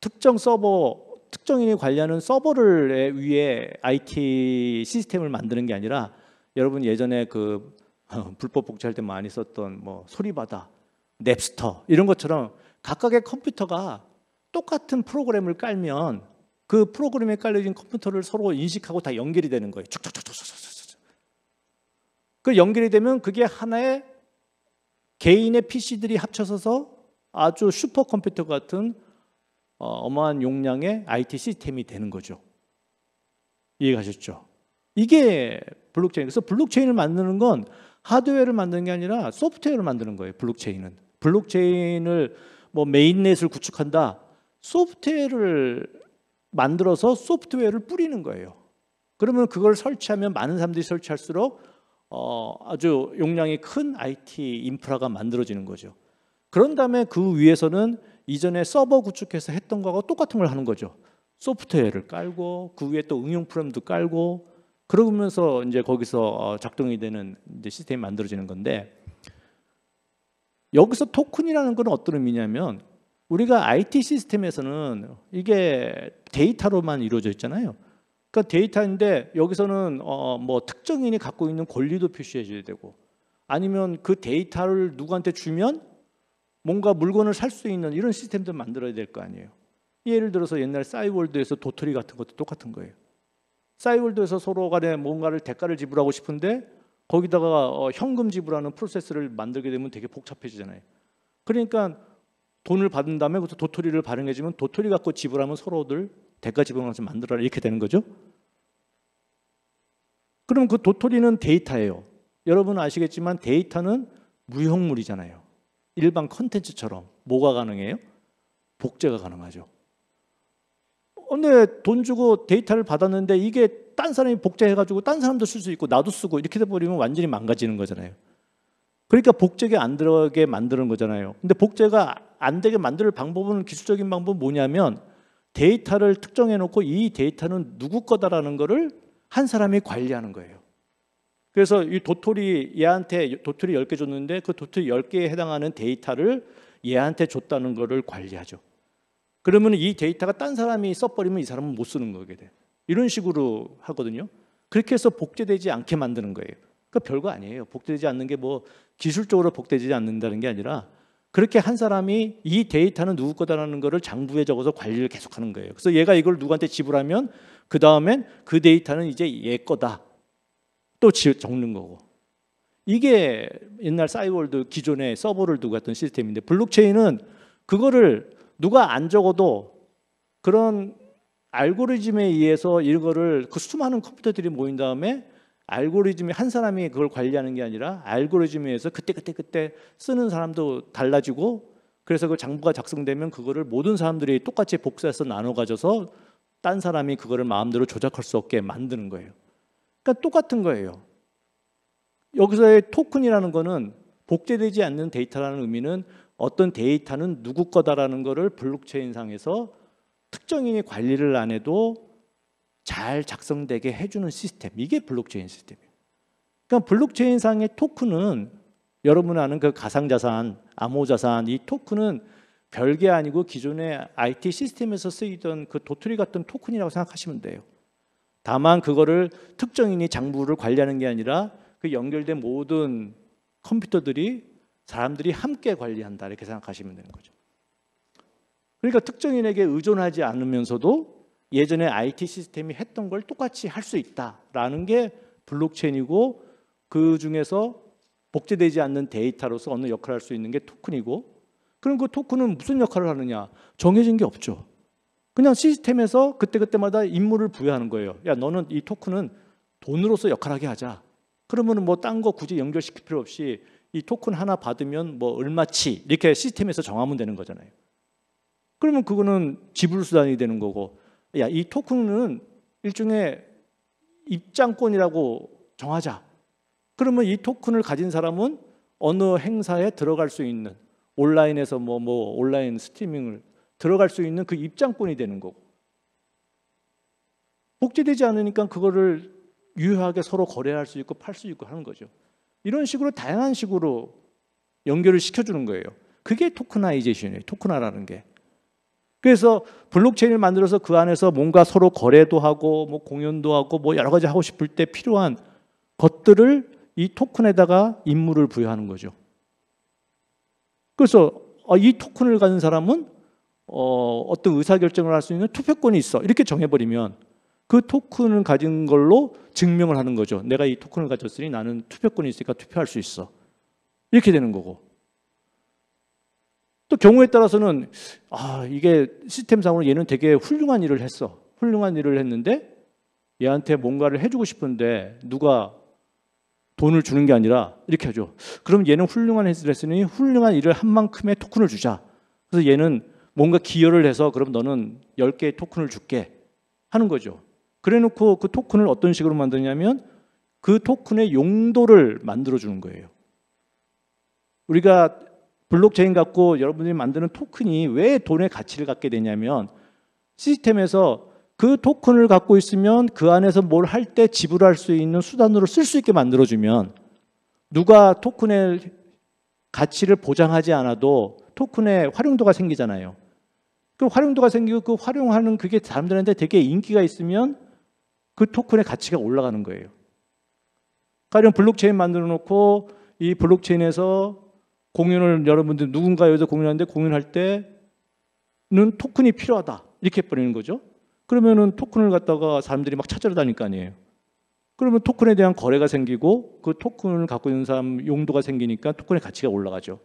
특정 서버 특정인이 관리하는 서버 위에 IT 시스템을 만드는 게 아니라 여러분 예전에 그 어, 불법 복제할 때 많이 썼던 뭐 소리바다, 넵스터 이런 것처럼 각각의 컴퓨터가 똑같은 프로그램을 깔면 그 프로그램에 깔려진 컴퓨터를 서로 인식하고 다 연결이 되는 거예요. 쭉쭉쭉쭉쭉쭉쭉. 그 연결이 되면 그게 하나의 개인의 PC들이 합쳐서서 아주 슈퍼컴퓨터 같은 어, 어마한 용량의 IT 시스템이 되는 거죠. 이해가셨죠? 이게 블록체인. 그래서 블록체인을 만드는 건 하드웨어를 만드는 게 아니라 소프트웨어를 만드는 거예요. 블록체인은. 블록체인을 뭐 mainnet을 구축한다. 소프트웨어를 만들어서 소프트웨어를 뿌리는 거예요. 그러면 그걸 설치하면 많은 사람들이 설치할수록 어, 아주 용량이 큰 IT 인프라가 만들어지는 거죠. 그런 다음에 그 위에서는 이전에 서버 구축해서 했던 거하고 똑같은 걸 하는 거죠. 소프트웨어를 깔고 그 위에 또 응용 프레임도 깔고 그러면서 이제 거기서 어, 작동이 되는 이제 시스템이 만들어지는 건데 여기서 토큰이라는 건 어떤 의미냐면 우리가 IT 시스템에서는 이게 데이터로만 이루어져 있잖아요. 그러니까 데이터인데 여기서는 어 뭐 특정인이 갖고 있는 권리도 표시해 줘야 되고 아니면 그 데이터를 누구한테 주면 뭔가 물건을 살 수 있는 이런 시스템도 만들어야 될 거 아니에요. 예를 들어서 옛날 싸이월드에서 도토리 같은 것도 똑같은 거예요. 싸이월드에서 서로 간에 뭔가를 대가를 지불하고 싶은데 거기다가 어 현금 지불하는 프로세스를 만들게 되면 되게 복잡해지잖아요. 그러니까 돈을 받은 다음에 그것도 도토리를 발행해주면 도토리 갖고 지불하면 서로들 대가 지불하면서 만들어라 이렇게 되는 거죠. 그럼 그 도토리는 데이터예요. 여러분은 아시겠지만 데이터는 무형물이잖아요. 일반 컨텐츠처럼 뭐가 가능해요? 복제가 가능하죠. 근데 돈 주고 데이터를 받았는데 이게 딴 사람이 복제해가지고 딴 사람도 쓸 수 있고 나도 쓰고 이렇게 돼버리면 완전히 망가지는 거잖아요. 그러니까 복제가 안 들어가게 만드는 거잖아요. 근데 복제가 안 되게 만들 방법은 기술적인 방법은 뭐냐면 데이터를 특정해 놓고 이 데이터는 누구 거다라는 거를 한 사람이 관리하는 거예요. 그래서 이 도토리 얘한테 도토리 10개 줬는데 그 도토리 10개에 해당하는 데이터를 얘한테 줬다는 거를 관리하죠. 그러면 이 데이터가 딴 사람이 써버리면 이 사람은 못 쓰는 거게 돼. 이런 식으로 하거든요. 그렇게 해서 복제되지 않게 만드는 거예요. 그 별거 아니에요. 복제되지 않는 게 뭐 기술적으로 복제되지 않는다는 게 아니라 그렇게 한 사람이 이 데이터는 누구 거다라는 거를 장부에 적어서 관리를 계속하는 거예요. 그래서 얘가 이걸 누구한테 지불하면 그 다음엔 그 데이터는 이제 얘 거다. 또 적는 거고. 이게 옛날 사이월드 기존의 서버를 두고 했던 시스템인데 블록체인은 그거를 누가 안 적어도 그런 알고리즘에 의해서 이거를 그 수많은 컴퓨터들이 모인 다음에 알고리즘이 한 사람이 그걸 관리하는 게 아니라 알고리즘에 의해서 그때 그때 그때 쓰는 사람도 달라지고 그래서 그 장부가 작성되면 그거를 모든 사람들이 똑같이 복사해서 나눠 가져서 딴 사람이 그거를 마음대로 조작할 수 없게 만드는 거예요. 그러니까 똑같은 거예요. 여기서의 토큰이라는 거는 복제되지 않는 데이터라는 의미는 어떤 데이터는 누구 거다라는 거를 블록체인상에서 특정인이 관리를 안 해도 잘 작성되게 해주는 시스템 이게 블록체인 시스템이에요. 그러니까 블록체인상의 토큰은 여러분 아는 그 가상자산, 암호자산 이 토큰은 별게 아니고 기존의 IT 시스템에서 쓰이던 그 도토리 같은 토큰이라고 생각하시면 돼요. 다만 그거를 특정인이 장부를 관리하는 게 아니라 그 연결된 모든 컴퓨터들이 사람들이 함께 관리한다 이렇게 생각하시면 되는 거죠. 그러니까 특정인에게 의존하지 않으면서도 예전에 IT 시스템이 했던 걸 똑같이 할 수 있다라는 게 블록체인이고 그 중에서 복제되지 않는 데이터로서 어느 역할을 할 수 있는 게 토큰이고 그럼 그 토큰은 무슨 역할을 하느냐 정해진 게 없죠. 그냥 시스템에서 그때그때마다 임무를 부여하는 거예요. 야 너는 이 토큰은 돈으로서 역할하게 하자. 그러면 뭐 딴 거 굳이 연결시킬 필요 없이 이 토큰 하나 받으면 뭐 얼마치 이렇게 시스템에서 정하면 되는 거잖아요. 그러면 그거는 지불 수단이 되는 거고 야 이 토큰은 일종의 입장권이라고 정하자. 그러면 이 토큰을 가진 사람은 어느 행사에 들어갈 수 있는 온라인에서 뭐 뭐 온라인 스트리밍을 들어갈 수 있는 그 입장권이 되는 거고 복제되지 않으니까 그거를 유효하게 서로 거래할 수 있고 팔 수 있고 하는 거죠. 이런 식으로 다양한 식으로 연결을 시켜주는 거예요. 그게 토크나이제이션이에요. 토크나라는 게. 그래서 블록체인을 만들어서 그 안에서 뭔가 서로 거래도 하고 뭐 공연도 하고 뭐 여러 가지 하고 싶을 때 필요한 것들을 이 토큰에다가 임무를 부여하는 거죠. 그래서 아, 이 토큰을 가진 사람은 어, 어떤 의사결정을 할 수 있는 투표권이 있어. 이렇게 정해버리면 그 토큰을 가진 걸로 증명을 하는 거죠. 내가 이 토큰을 가졌으니 나는 투표권이 있으니까 투표할 수 있어. 이렇게 되는 거고. 또 경우에 따라서는 아, 이게 시스템상으로 얘는 되게 훌륭한 일을 했어. 훌륭한 일을 했는데 얘한테 뭔가를 해주고 싶은데 누가 돈을 주는 게 아니라 이렇게 하죠. 그럼 얘는 훌륭한 일을 했으니 훌륭한 일을 한 만큼의 토큰을 주자. 그래서 얘는 뭔가 기여를 해서 그럼 너는 10개의 토큰을 줄게 하는 거죠. 그래 놓고 그 토큰을 어떤 식으로 만드냐면 그 토큰의 용도를 만들어 주는 거예요. 우리가 블록체인 갖고 여러분들이 만드는 토큰이 왜 돈의 가치를 갖게 되냐면 시스템에서 그 토큰을 갖고 있으면 그 안에서 뭘 할 때 지불할 수 있는 수단으로 쓸 수 있게 만들어주면 누가 토큰의 가치를 보장하지 않아도 토큰의 활용도가 생기잖아요. 그 활용도가 생기고 그 활용하는 그게 사람들한테 되게 인기가 있으면 그 토큰의 가치가 올라가는 거예요. 가령 블록체인 만들어 놓고 이 블록체인에서 공연을 여러분들 누군가 여기서 공연하는데 공연할 때는 토큰이 필요하다. 이렇게 해버리는 거죠. 그러면은 토큰을 갖다가 사람들이 막 찾으러 다닐 거 아니에요. 그러면 토큰에 대한 거래가 생기고 그 토큰을 갖고 있는 사람 용도가 생기니까 토큰의 가치가 올라가죠.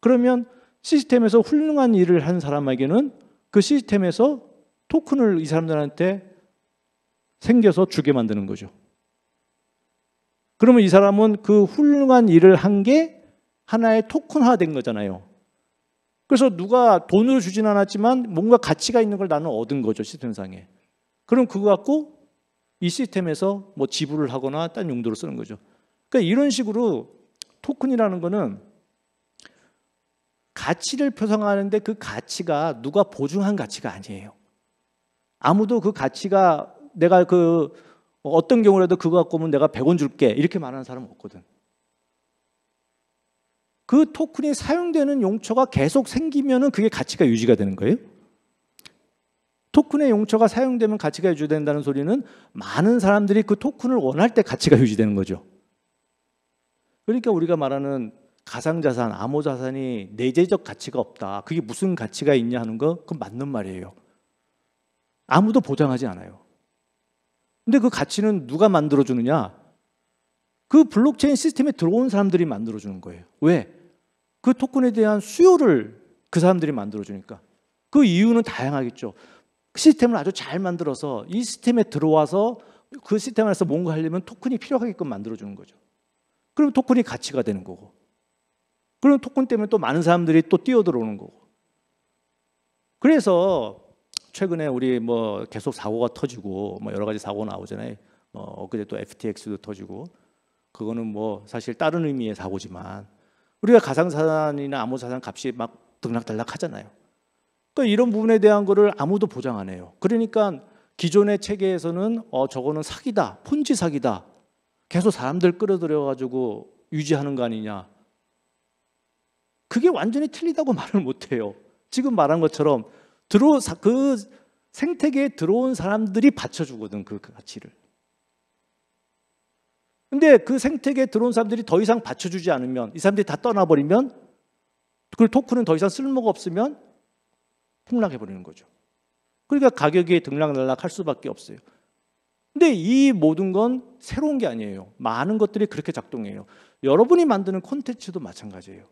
그러면 시스템에서 훌륭한 일을 한 사람에게는 그 시스템에서 토큰을 이 사람들한테 생겨서 주게 만드는 거죠. 그러면 이 사람은 그 훌륭한 일을 한 게 하나의 토큰화 된 거잖아요. 그래서 누가 돈으로 주진 않았지만 뭔가 가치가 있는 걸 나는 얻은 거죠, 시스템상에. 그럼 그거 갖고 이 시스템에서 뭐 지불을 하거나 딴 용도로 쓰는 거죠. 그러니까 이런 식으로 토큰이라는 거는 가치를 표상하는데 그 가치가 누가 보증한 가치가 아니에요. 아무도 그 가치가 내가 그 어떤 경우라도 그거 갖고 오면 내가 100원 줄게 이렇게 말하는 사람 없거든. 그 토큰이 사용되는 용처가 계속 생기면은 그게 가치가 유지가 되는 거예요. 토큰의 용처가 사용되면 가치가 유지된다는 소리는 많은 사람들이 그 토큰을 원할 때 가치가 유지되는 거죠. 그러니까 우리가 말하는 가상자산, 암호자산이 내재적 가치가 없다. 그게 무슨 가치가 있냐 하는 거, 그건 맞는 말이에요. 아무도 보장하지 않아요. 근데 그 가치는 누가 만들어주느냐? 그 블록체인 시스템에 들어온 사람들이 만들어주는 거예요. 왜? 그 토큰에 대한 수요를 그 사람들이 만들어주니까. 그 이유는 다양하겠죠. 시스템을 아주 잘 만들어서 이 시스템에 들어와서 그 시스템 안에서 뭔가 하려면 토큰이 필요하게끔 만들어주는 거죠. 그럼 토큰이 가치가 되는 거고. 그런 토큰 때문에 또 많은 사람들이 또 뛰어들어오는 거고. 그래서 최근에 우리 뭐 계속 사고가 터지고 뭐 여러 가지 사고 나오잖아요. 뭐 엊그제 또 FTX도 터지고 그거는 뭐 사실 다른 의미의 사고지만 우리가 가상자산이나 암호자산 값이 막 등락달락 하잖아요. 그러니까 이런 부분에 대한 거를 아무도 보장 안 해요. 그러니까 기존의 체계에서는 어 저거는 사기다, 폰지 사기다. 계속 사람들 끌어들여 가지고 유지하는 거 아니냐. 그게 완전히 틀리다고 말을 못 해요. 지금 말한 것처럼 들어 그 생태계에 들어온 사람들이 받쳐주거든 그 가치를. 근데 그 생태계에 들어온 사람들이 더 이상 받쳐주지 않으면 이 사람들이 다 떠나버리면 그 토큰은 더 이상 쓸모가 없으면 폭락해버리는 거죠. 그러니까 가격이 등락날락할 수밖에 없어요. 근데 이 모든 건 새로운 게 아니에요. 많은 것들이 그렇게 작동해요. 여러분이 만드는 콘텐츠도 마찬가지예요.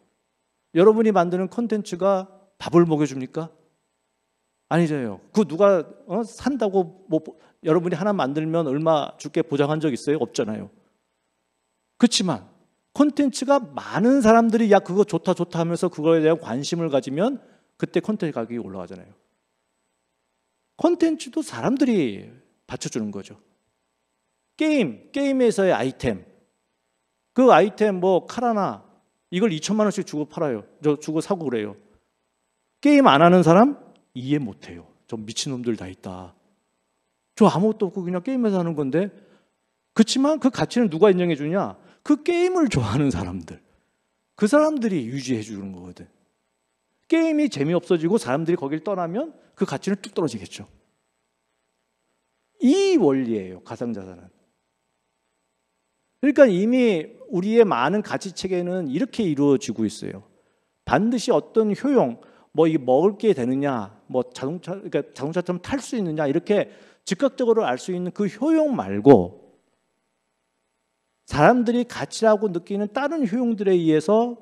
여러분이 만드는 콘텐츠가 밥을 먹여줍니까? 아니죠. 그 누가 어? 산다고 뭐 여러분이 하나 만들면 얼마 줄게 보장한 적 있어요? 없잖아요. 그렇지만 콘텐츠가 많은 사람들이 야 그거 좋다 좋다 하면서 그거에 대한 관심을 가지면 그때 콘텐츠 가격이 올라가잖아요. 콘텐츠도 사람들이 받쳐주는 거죠. 게임, 게임에서의 아이템. 그 아이템 뭐칼 하나 이걸 2천만 원씩 주고 팔아요. 저 주고 사고 그래요. 게임 안 하는 사람 이해 못 해요. 저 미친놈들 다 있다. 저 아무것도 없고 그냥 게임에서 하는 건데 그렇지만 그 가치는 누가 인정해 주냐? 그 게임을 좋아하는 사람들. 그 사람들이 유지해 주는 거거든. 게임이 재미없어지고 사람들이 거길 떠나면 그 가치는 뚝 떨어지겠죠. 이 원리예요. 가상자산은. 그러니까 이미 우리의 많은 가치 체계는 이렇게 이루어지고 있어요. 반드시 어떤 효용, 뭐이 먹을 게 되느냐, 뭐 자동차 그러니까 자동차처럼 탈 수 있느냐 이렇게 즉각적으로 알 수 있는 그 효용 말고 사람들이 가치라고 느끼는 다른 효용들에 의해서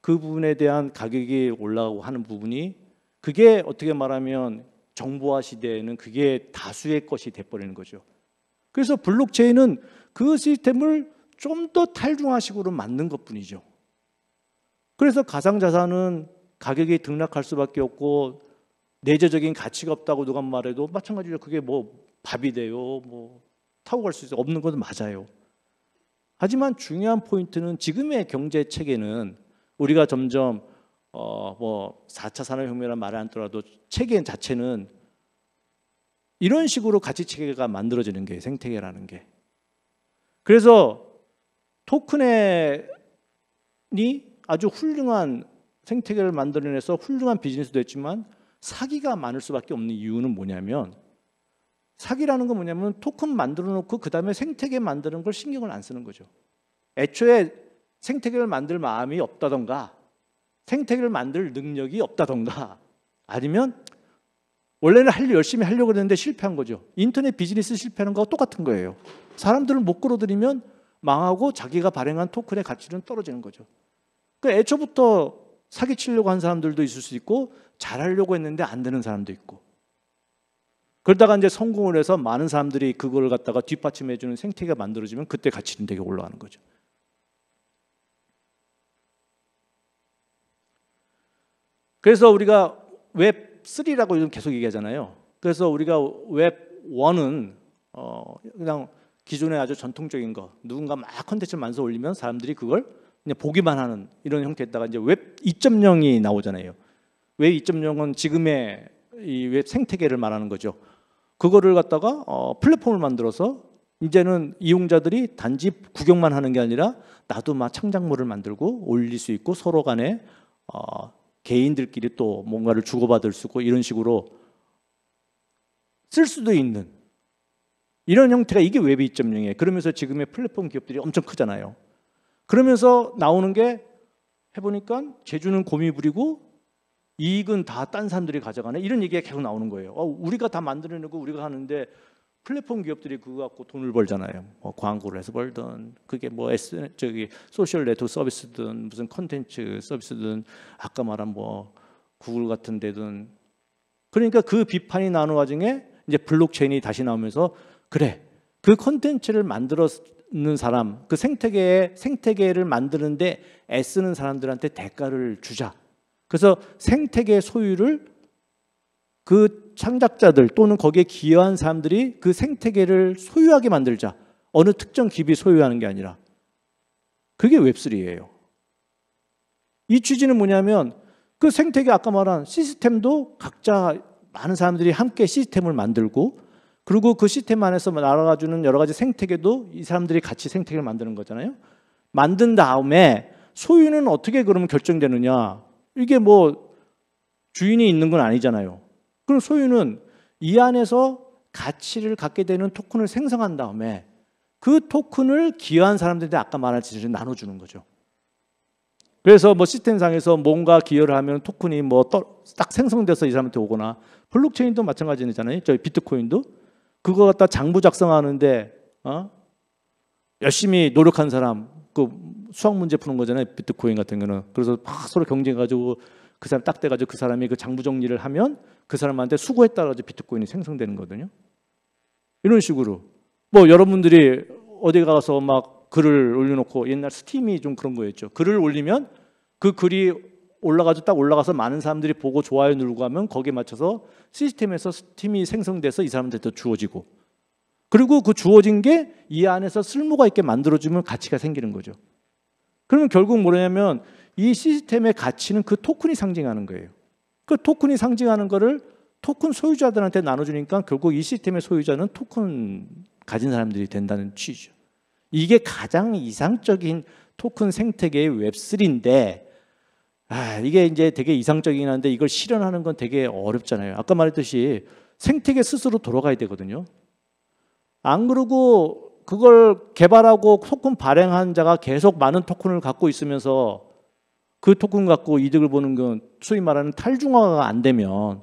그 부분에 대한 가격이 올라가고 하는 부분이 그게 어떻게 말하면 정보화 시대에는 그게 다수의 것이 돼버리는 거죠. 그래서 블록체인은 그 시스템을 좀 더 탈중화식으로 만든 것뿐이죠. 그래서 가상자산은 가격이 등락할 수밖에 없고 내재적인 가치가 없다고 누가 말해도 마찬가지로 그게 뭐 밥이 돼요, 뭐 타고 갈 수 없는 것은 맞아요. 하지만 중요한 포인트는 지금의 경제 체계는 우리가 점점 어 뭐 4차 산업혁명이라는 말을 안 더라도 체계 자체는 이런 식으로 가치 체계가 만들어지는 게 생태계라는 게. 그래서 토큰이 아주 훌륭한 생태계를 만들어내서 훌륭한 비즈니스도 했지만 사기가 많을 수밖에 없는 이유는 뭐냐면 사기라는 건 뭐냐면 토큰 만들어 놓고 그 다음에 생태계 만드는 걸 신경을 안 쓰는 거죠. 애초에 생태계를 만들 마음이 없다던가 생태계를 만들 능력이 없다던가 아니면 원래는 할 열심히 하려고 했는데 실패한 거죠. 인터넷 비즈니스 실패하는 거와 똑같은 거예요. 사람들을 못 끌어들이면 망하고 자기가 발행한 토큰의 가치는 떨어지는 거죠. 그 애초부터 사기치려고 한 사람들도 있을 수 있고 잘하려고 했는데 안 되는 사람도 있고 그러다가 이제 성공을 해서 많은 사람들이 그걸 갖다가 뒷받침해 주는 생태계가 만들어지면 그때 가치는 되게 올라가는 거죠. 그래서 우리가 웹 3라고 요즘 계속 얘기하잖아요. 그래서 우리가 웹 1은 어 그냥 기존의 아주 전통적인 거 누군가 막 컨텐츠를 만들어 올리면 사람들이 그걸 그냥 보기만 하는 이런 형태에다가 이제 웹 2.0이 나오잖아요. 웹 2.0은 지금의 이 웹 생태계를 말하는 거죠. 그거를 갖다가 어, 플랫폼을 만들어서 이제는 이용자들이 단지 구경만 하는 게 아니라 나도 막 창작물을 만들고 올릴 수 있고 서로 간에 어, 개인들끼리 또 뭔가를 주고받을 수 있고 이런 식으로 쓸 수도 있는 이런 형태가 이게 웹 2.0이에요. 그러면서 지금의 플랫폼 기업들이 엄청 크잖아요. 그러면서 나오는 게 해보니까 제주는 곰이 부리고 이익은 다 딴 사람들이 가져가네 이런 얘기가 계속 나오는 거예요. 어, 우리가 다 만들어내고 우리가 하는데 플랫폼 기업들이 그거 갖고 돈을 벌잖아요. 뭐 광고를 해서 벌든 그게 뭐 S 저기 소셜 네트워크 서비스든 무슨 컨텐츠 서비스든 아까 말한 뭐 구글 같은 데든 그러니까 그 비판이 나오는 와중에 이제 블록체인이 다시 나오면서 그래 그 컨텐츠를 만들었는 사람 그 생태계에 생태계를 만드는데 애쓰는 사람들한테 대가를 주자. 그래서 생태계 소유를 그 창작자들 또는 거기에 기여한 사람들이 그 생태계를 소유하게 만들자. 어느 특정 기업이 소유하는 게 아니라. 그게 웹3예요. 이 취지는 뭐냐면 그 생태계 아까 말한 시스템도 각자 많은 사람들이 함께 시스템을 만들고 그리고 그 시스템 안에서 날아가 주는 여러 가지 생태계도 이 사람들이 같이 생태계를 만드는 거잖아요. 만든 다음에 소유는 어떻게 그러면 결정되느냐? 이게 뭐 주인이 있는 건 아니잖아요. 그럼 소유는 이 안에서 가치를 갖게 되는 토큰을 생성한 다음에 그 토큰을 기여한 사람들한테 아까 말한 짓을 나눠주는 거죠. 그래서 뭐 시스템상에서 뭔가 기여를 하면 토큰이 뭐 딱 생성돼서 이 사람한테 오거나 블록체인도 마찬가지잖아요. 저희 비트코인도 그거 갖다 장부 작성하는데 어? 열심히 노력한 사람 그 수학 문제 푸는 거잖아요. 비트코인 같은 거는 그래서 막 서로 경쟁해 가지고 그 사람 딱 돼가지고 그 사람이 그 장부 정리를 하면 그 사람한테 수고했다 가지고 비트코인이 생성되는 거거든요. 이런 식으로 뭐 여러분들이 어디 가서 막 글을 올려놓고 옛날 스팀이 좀 그런 거였죠. 글을 올리면 그 글이 올라가서 딱 올라가서 많은 사람들이 보고 좋아요 누르고 하면 거기에 맞춰서 시스템에서 스팀이 생성돼서 이 사람들한테 주어지고 그리고 그 주어진 게 이 안에서 쓸모가 있게 만들어주면 가치가 생기는 거죠. 그러면 결국 뭐냐면 이 시스템의 가치는 그 토큰이 상징하는 거예요. 그 토큰이 상징하는 거를 토큰 소유자들한테 나눠주니까 결국 이 시스템의 소유자는 토큰 가진 사람들이 된다는 취지죠. 이게 가장 이상적인 토큰 생태계의 웹3인데 아, 이게 이제 되게 이상적이긴 한데 이걸 실현하는 건 되게 어렵잖아요. 아까 말했듯이 생태계 스스로 돌아가야 되거든요. 안 그러고 그걸 개발하고 토큰 발행한 자가 계속 많은 토큰을 갖고 있으면서 그 토큰 갖고 이득을 보는 건 소위 말하는 탈중화가 안 되면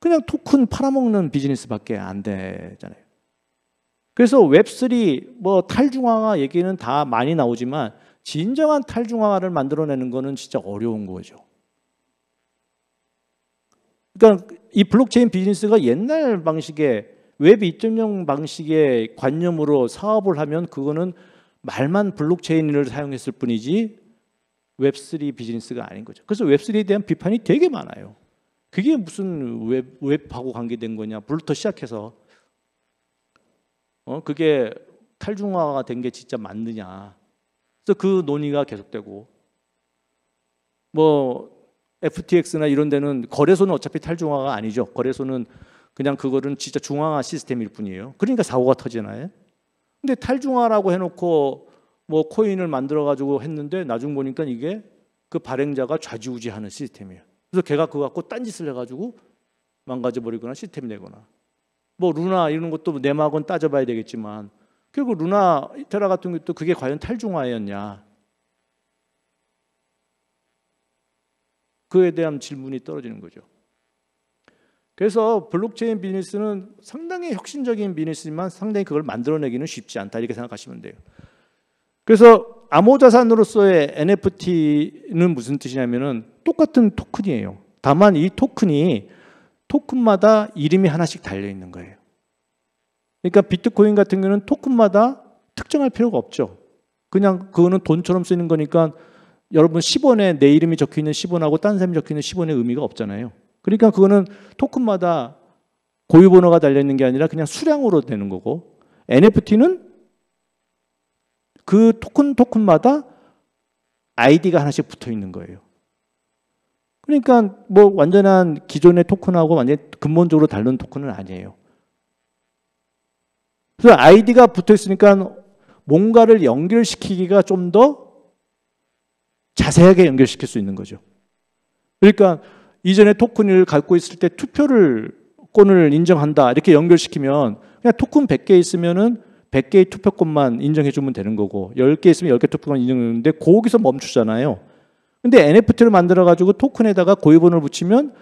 그냥 토큰 팔아먹는 비즈니스밖에 안 되잖아요. 그래서 웹3 뭐 탈중화가 얘기는 다 많이 나오지만 진정한 탈중화를 만들어내는 거는 진짜 어려운 거죠. 그러니까 이 블록체인 비즈니스가 옛날 방식의 웹 2.0 방식의 관념으로 사업을 하면 그거는 말만 블록체인을 사용했을 뿐이지 웹3 비즈니스가 아닌 거죠. 그래서 웹3에 대한 비판이 되게 많아요. 그게 무슨 웹, 웹하고 관계된 거냐. 부터 시작해서. 어, 그게 탈중앙화가 된 게 진짜 맞느냐. 그래서 그 논의가 계속되고 뭐 FTX나 이런 데는 거래소는 어차피 탈중화가 아니죠. 거래소는 그냥 그거는 진짜 중앙화 시스템일 뿐이에요. 그러니까 사고가 터지나요? 근데 탈중화라고 해놓고 뭐 코인을 만들어 가지고 했는데 나중 보니까 이게 그 발행자가 좌지우지하는 시스템이에요. 그래서 걔가 그거 갖고 딴짓을 해가지고 망가져 버리거나 시스템 내거나 뭐 루나 이런 것도 내막은 따져봐야 되겠지만 결국 루나 테라 같은 것도 그게 과연 탈중화였냐? 그에 대한 질문이 떨어지는 거죠. 그래서 블록체인 비즈니스는 상당히 혁신적인 비즈니스지만 상당히 그걸 만들어내기는 쉽지 않다 이렇게 생각하시면 돼요. 그래서 암호자산으로서의 NFT는 무슨 뜻이냐면은 똑같은 토큰이에요. 다만 이 토큰이 토큰마다 이름이 하나씩 달려 있는 거예요. 그러니까 비트코인 같은 경우는 토큰마다 특정할 필요가 없죠. 그냥 그거는 돈처럼 쓰는 거니까 여러분 10원에 내 이름이 적혀 있는 10원하고 딴 사람이 적혀 있는 10원의 의미가 없잖아요. 그러니까 그거는 토큰마다 고유 번호가 달려 있는 게 아니라 그냥 수량으로 되는 거고 NFT는 그 토큰 토큰마다 아이디가 하나씩 붙어 있는 거예요. 그러니까 뭐 완전한 기존의 토큰하고 완전 근본적으로 다른 토큰은 아니에요. 그래서 아이디가 붙어 있으니까 뭔가를 연결시키기가 좀 더 자세하게 연결시킬 수 있는 거죠. 그러니까 이전에 토큰을 갖고 있을 때 투표를 권을 인정한다 이렇게 연결시키면 그냥 토큰 100개 있으면은 100개의 투표권만 인정해 주면 되는 거고 10개 있으면 10개 투표권 인정했는데 거기서 멈추잖아요. 근데 NFT를 만들어 가지고 토큰에다가 고유번호를 붙이면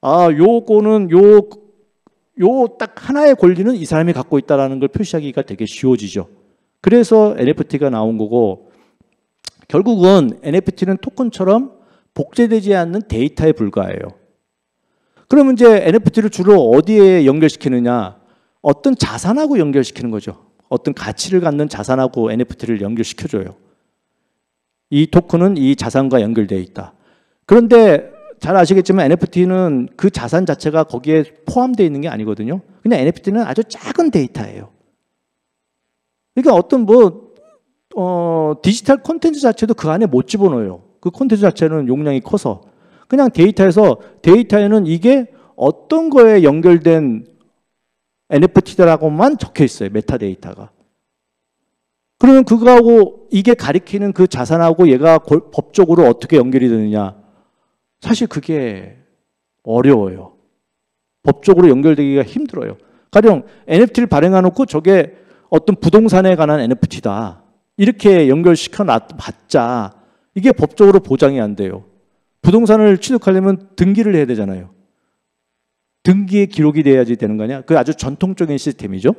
아, 요거는 요 요 딱 하나의 권리는 이 사람이 갖고 있다라는 걸 표시하기가 되게 쉬워지죠. 그래서 NFT가 나온 거고 결국은 NFT는 토큰처럼 복제되지 않는 데이터에 불과해요. 그러면 이제 NFT를 주로 어디에 연결시키느냐? 어떤 자산하고 연결시키는 거죠. 어떤 가치를 갖는 자산하고 NFT를 연결시켜줘요. 이 토큰은 이 자산과 연결되어 있다. 그런데 잘 아시겠지만 NFT는 그 자산 자체가 거기에 포함되어 있는 게 아니거든요. 그냥 NFT는 아주 작은 데이터예요. 그러니까 어떤 뭐, 어, 디지털 콘텐츠 자체도 그 안에 못 집어넣어요. 그 콘텐츠 자체는 용량이 커서. 그냥 데이터에서, 데이터에는 이게 어떤 거에 연결된 NFT라고만 적혀 있어요. 메타 데이터가. 그러면 그거하고 이게 가리키는 그 자산하고 얘가 법적으로 어떻게 연결이 되느냐. 사실 그게 어려워요. 법적으로 연결되기가 힘들어요. 가령 NFT를 발행해놓고 저게 어떤 부동산에 관한 NFT다. 이렇게 연결시켜 놨봤자 이게 법적으로 보장이 안 돼요. 부동산을 취득하려면 등기를 해야 되잖아요. 등기에 기록이 돼야지 되는 거냐? 그 아주 전통적인 시스템이죠.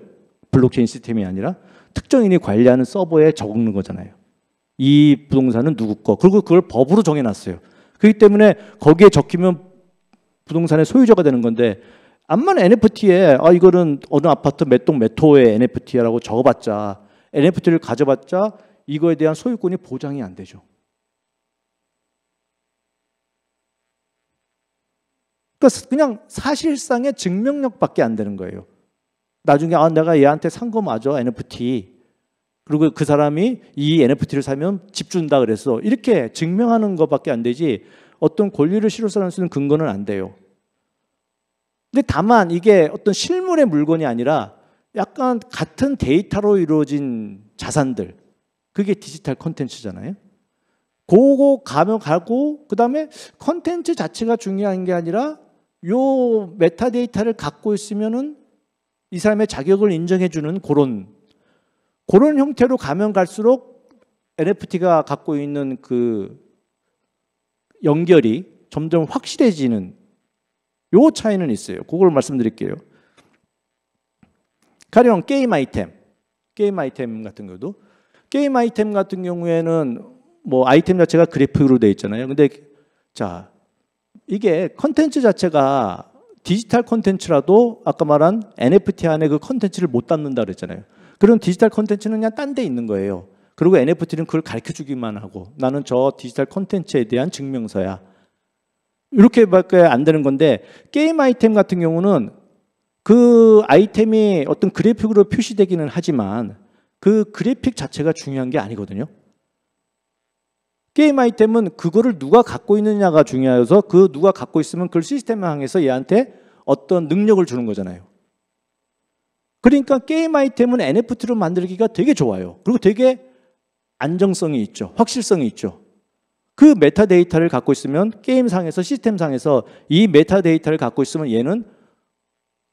블록체인 시스템이 아니라 특정인이 관리하는 서버에 적는 거잖아요. 이 부동산은 누구 거. 그리고 그걸 법으로 정해놨어요. 그렇기 때문에 거기에 적히면 부동산의 소유자가 되는 건데 암만 NFT에 아 이거는 어느 아파트 몇 동 몇 호의 NFT라고 적어봤자 NFT를 가져봤자 이거에 대한 소유권이 보장이 안 되죠. 그러니까 그냥 사실상의 증명력밖에 안 되는 거예요. 나중에 아 내가 얘한테 산 거 맞아 NFT. 그리고 그 사람이 이 NFT를 사면 집 준다 그랬어. 이렇게 증명하는 것밖에 안 되지 어떤 권리를 실효성할 수 있는 근거는 안 돼요. 근데 다만 이게 어떤 실물의 물건이 아니라 약간 같은 데이터로 이루어진 자산들. 그게 디지털 콘텐츠잖아요. 그거 가면 가고 그다음에 콘텐츠 자체가 중요한 게 아니라 요 메타데이터를 갖고 있으면은 이 사람의 자격을 인정해 주는 그런 그런 형태로 가면 갈수록 NFT가 갖고 있는 그 연결이 점점 확실해지는 요 차이는 있어요. 그걸 말씀드릴게요. 가령 게임 아이템, 게임 아이템 같은 경우도 게임 아이템 같은 경우에는 뭐 아이템 자체가 그래픽으로 되어 있잖아요. 근데 자 이게 컨텐츠 자체가 디지털 컨텐츠라도 아까 말한 NFT 안에 그 컨텐츠를 못 담는다 그랬잖아요. 그런 디지털 컨텐츠는 그냥 딴 데 있는 거예요. 그리고 NFT는 그걸 가르쳐 주기만 하고 나는 저 디지털 컨텐츠에 대한 증명서야. 이렇게밖에 안 되는 건데 게임 아이템 같은 경우는 그 아이템이 어떤 그래픽으로 표시되기는 하지만 그 그래픽 자체가 중요한 게 아니거든요. 게임 아이템은 그거를 누가 갖고 있느냐가 중요해서 그 누가 갖고 있으면 그 시스템을 향해서 얘한테 어떤 능력을 주는 거잖아요. 그러니까 게임 아이템은 NFT로 만들기가 되게 좋아요. 그리고 되게 안정성이 있죠. 확실성이 있죠. 그 메타데이터를 갖고 있으면 게임상에서 시스템상에서 이 메타데이터를 갖고 있으면 얘는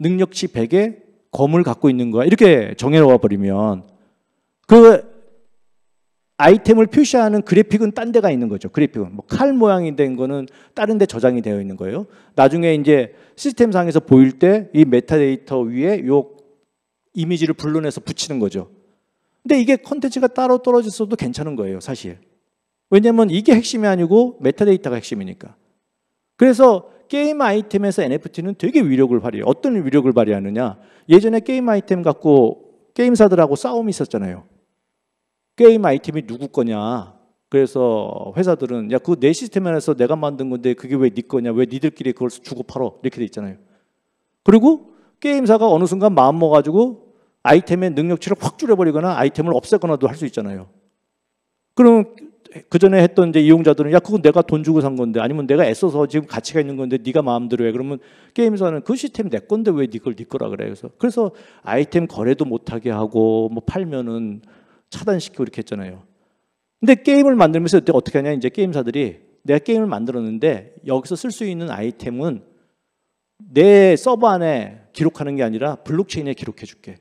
능력치 100의 검을 갖고 있는 거야. 이렇게 정해놓아 버리면 그 아이템을 표시하는 그래픽은 딴 데가 있는 거죠. 그래픽은 뭐 칼 모양이 된 거는 다른 데 저장이 되어 있는 거예요. 나중에 이제 시스템상에서 보일 때 이 메타데이터 위에 요 이미지를 불러내서 붙이는 거죠. 근데 이게 컨텐츠가 따로 떨어졌어도 괜찮은 거예요, 사실. 왜냐면 이게 핵심이 아니고 메타데이터가 핵심이니까. 그래서 게임 아이템에서 NFT는 되게 위력을 발휘해요. 어떤 위력을 발휘하느냐. 예전에 게임 아이템 갖고 게임사들하고 싸움이 있었잖아요. 게임 아이템이 누구 거냐. 그래서 회사들은 야, 그거 내 시스템 안에서 내가 만든 건데 그게 왜 네 거냐. 왜 니들끼리 그걸 주고 팔어. 이렇게 돼 있잖아요. 그리고 게임사가 어느 순간 마음 먹어가지고 아이템의 능력치를 확 줄여버리거나 아이템을 없애거나도 할 수 있잖아요. 그럼 그 전에 했던 이제 이용자들은 야 그건 내가 돈 주고 산 건데 아니면 내가 애써서 지금 가치가 있는 건데 네가 마음대로 해 그러면 게임사는 그 시스템 내 건데 왜 네 걸 네 거라 그래 그래서 그래서 아이템 거래도 못하게 하고 뭐 팔면은 차단시키고 이렇게 했잖아요. 근데 게임을 만들면서 어떻게 하냐 이제 게임사들이 내가 게임을 만들었는데 여기서 쓸 수 있는 아이템은 내 서버 안에 기록하는 게 아니라 블록체인에 기록해 줄게.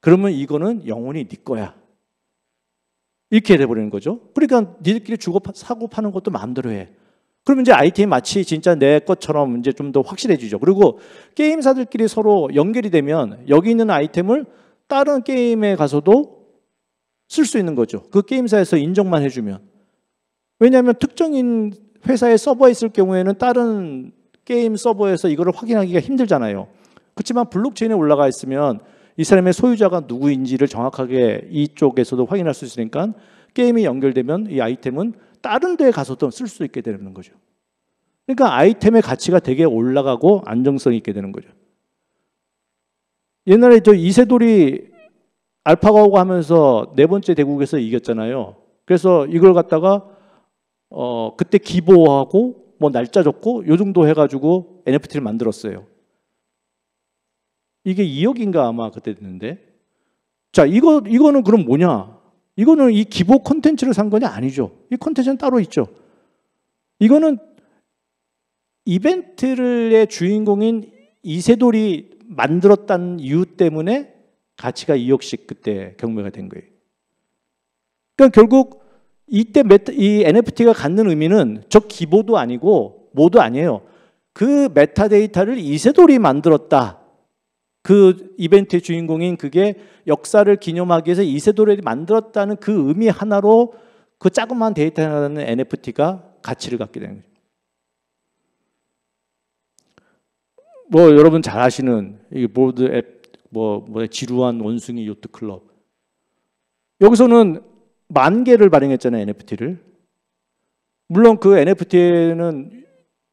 그러면 이거는 영원히 네 거야. 이렇게 돼버리는 거죠. 그러니까 니들끼리 주고 사고 파는 것도 마음대로 해. 그러면 이제 아이템이 마치 진짜 내 것처럼 이제 좀 더 확실해지죠. 그리고 게임사들끼리 서로 연결이 되면 여기 있는 아이템을 다른 게임에 가서도 쓸 수 있는 거죠. 그 게임사에서 인정만 해주면. 왜냐하면 특정인 회사의 서버에 있을 경우에는 다른 게임 서버에서 이거를 확인하기가 힘들잖아요. 그렇지만 블록체인에 올라가 있으면 이 사람의 소유자가 누구인지를 정확하게 이쪽에서도 확인할 수 있으니까 게임이 연결되면 이 아이템은 다른 데에 가서도 쓸 수 있게 되는 거죠. 그러니까 아이템의 가치가 되게 올라가고 안정성이 있게 되는 거죠. 옛날에 저 이세돌이 알파고하고 하면서 네 번째 대국에서 이겼잖아요. 그래서 이걸 갖다가 어 그때 기보하고 뭐 날짜 적고 요 정도 해가지고 NFT를 만들었어요. 이게 2억인가 아마 그때 됐는데. 자, 이거, 이거는 그럼 뭐냐? 이거는 이 기보 콘텐츠를 산 거냐? 아니죠. 이 콘텐츠는 따로 있죠. 이거는 이벤트의 주인공인 이세돌이 만들었다는 이유 때문에 가치가 2억씩 그때 경매가 된 거예요. 그러니까 결국 이때 메타, 이 NFT가 갖는 의미는 저 기보도 아니고 뭐도 아니에요. 그 메타데이터를 이세돌이 만들었다. 그 이벤트의 주인공인 그게 역사를 기념하기 위해서 이세돌이 만들었다는 그 의미 하나로 그 자그마한 데이터라는 NFT가 가치를 갖게 되는 거죠. 뭐 여러분 잘 아시는 이 Bored Ape, 뭐, 뭐 지루한 원숭이 요트 클럽. 여기서는 만 개를 발행했잖아요, NFT를. 물론 그 NFT는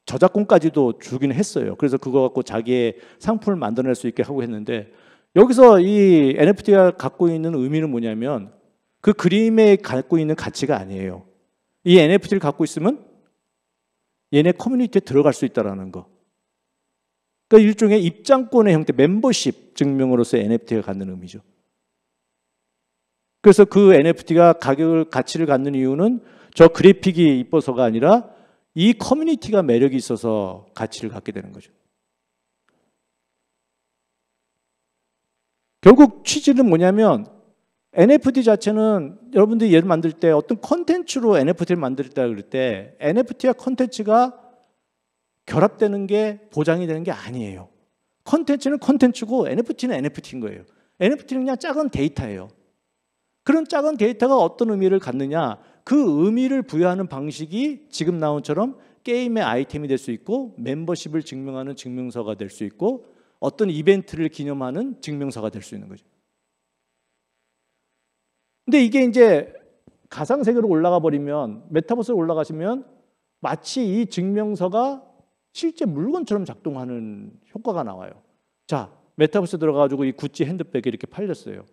저작권까지도 주긴 했어요. 그래서 그거 갖고 자기의 상품을 만들어낼 수 있게 하고 했는데 여기서 이 NFT가 갖고 있는 의미는 뭐냐면 그 그림에 갖고 있는 가치가 아니에요. 이 NFT를 갖고 있으면 얘네 커뮤니티에 들어갈 수 있다라는 거. 그러니까 일종의 입장권의 형태, 멤버십 증명으로서 NFT가 갖는 의미죠. 그래서 그 NFT가 가격을 가치를 갖는 이유는 저 그래픽이 이뻐서가 아니라 이 커뮤니티가 매력이 있어서 가치를 갖게 되는 거죠. 결국 취지는 뭐냐면 NFT 자체는 여러분들이 얘를 만들 때 어떤 컨텐츠로 NFT를 만들었다 그럴 때 NFT와 컨텐츠가 결합되는 게 보장이 되는 게 아니에요. 컨텐츠는 컨텐츠고 NFT는 NFT인 거예요. NFT는 그냥 작은 데이터예요. 그런 작은 데이터가 어떤 의미를 갖느냐? 그 의미를 부여하는 방식이 지금 나온처럼 게임의 아이템이 될 수 있고 멤버십을 증명하는 증명서가 될 수 있고 어떤 이벤트를 기념하는 증명서가 될 수 있는 거죠. 근데 이게 이제 가상 세계로 올라가 버리면 메타버스로 올라가시면 마치 이 증명서가 실제 물건처럼 작동하는 효과가 나와요. 자, 메타버스 들어가가지고 이 구찌 핸드백이 이렇게 팔렸어요.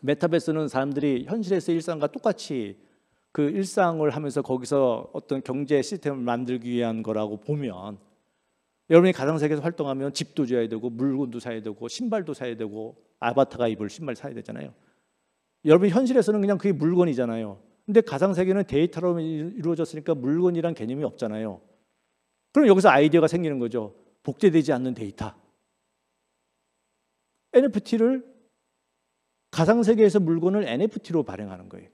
메타버스는 사람들이 현실에서 일상과 똑같이 그 일상을 하면서 거기서 어떤 경제 시스템을 만들기 위한 거라고 보면 여러분이 가상세계에서 활동하면 집도 줘야 되고 물건도 사야 되고 신발도 사야 되고 아바타가 입을 신발 사야 되잖아요. 여러분 현실에서는 그냥 그게 물건이잖아요. 근데 가상세계는 데이터로 이루어졌으니까 물건이란 개념이 없잖아요. 그럼 여기서 아이디어가 생기는 거죠. 복제되지 않는 데이터. NFT를 가상 세계에서 물건을 NFT로 발행하는 거예요.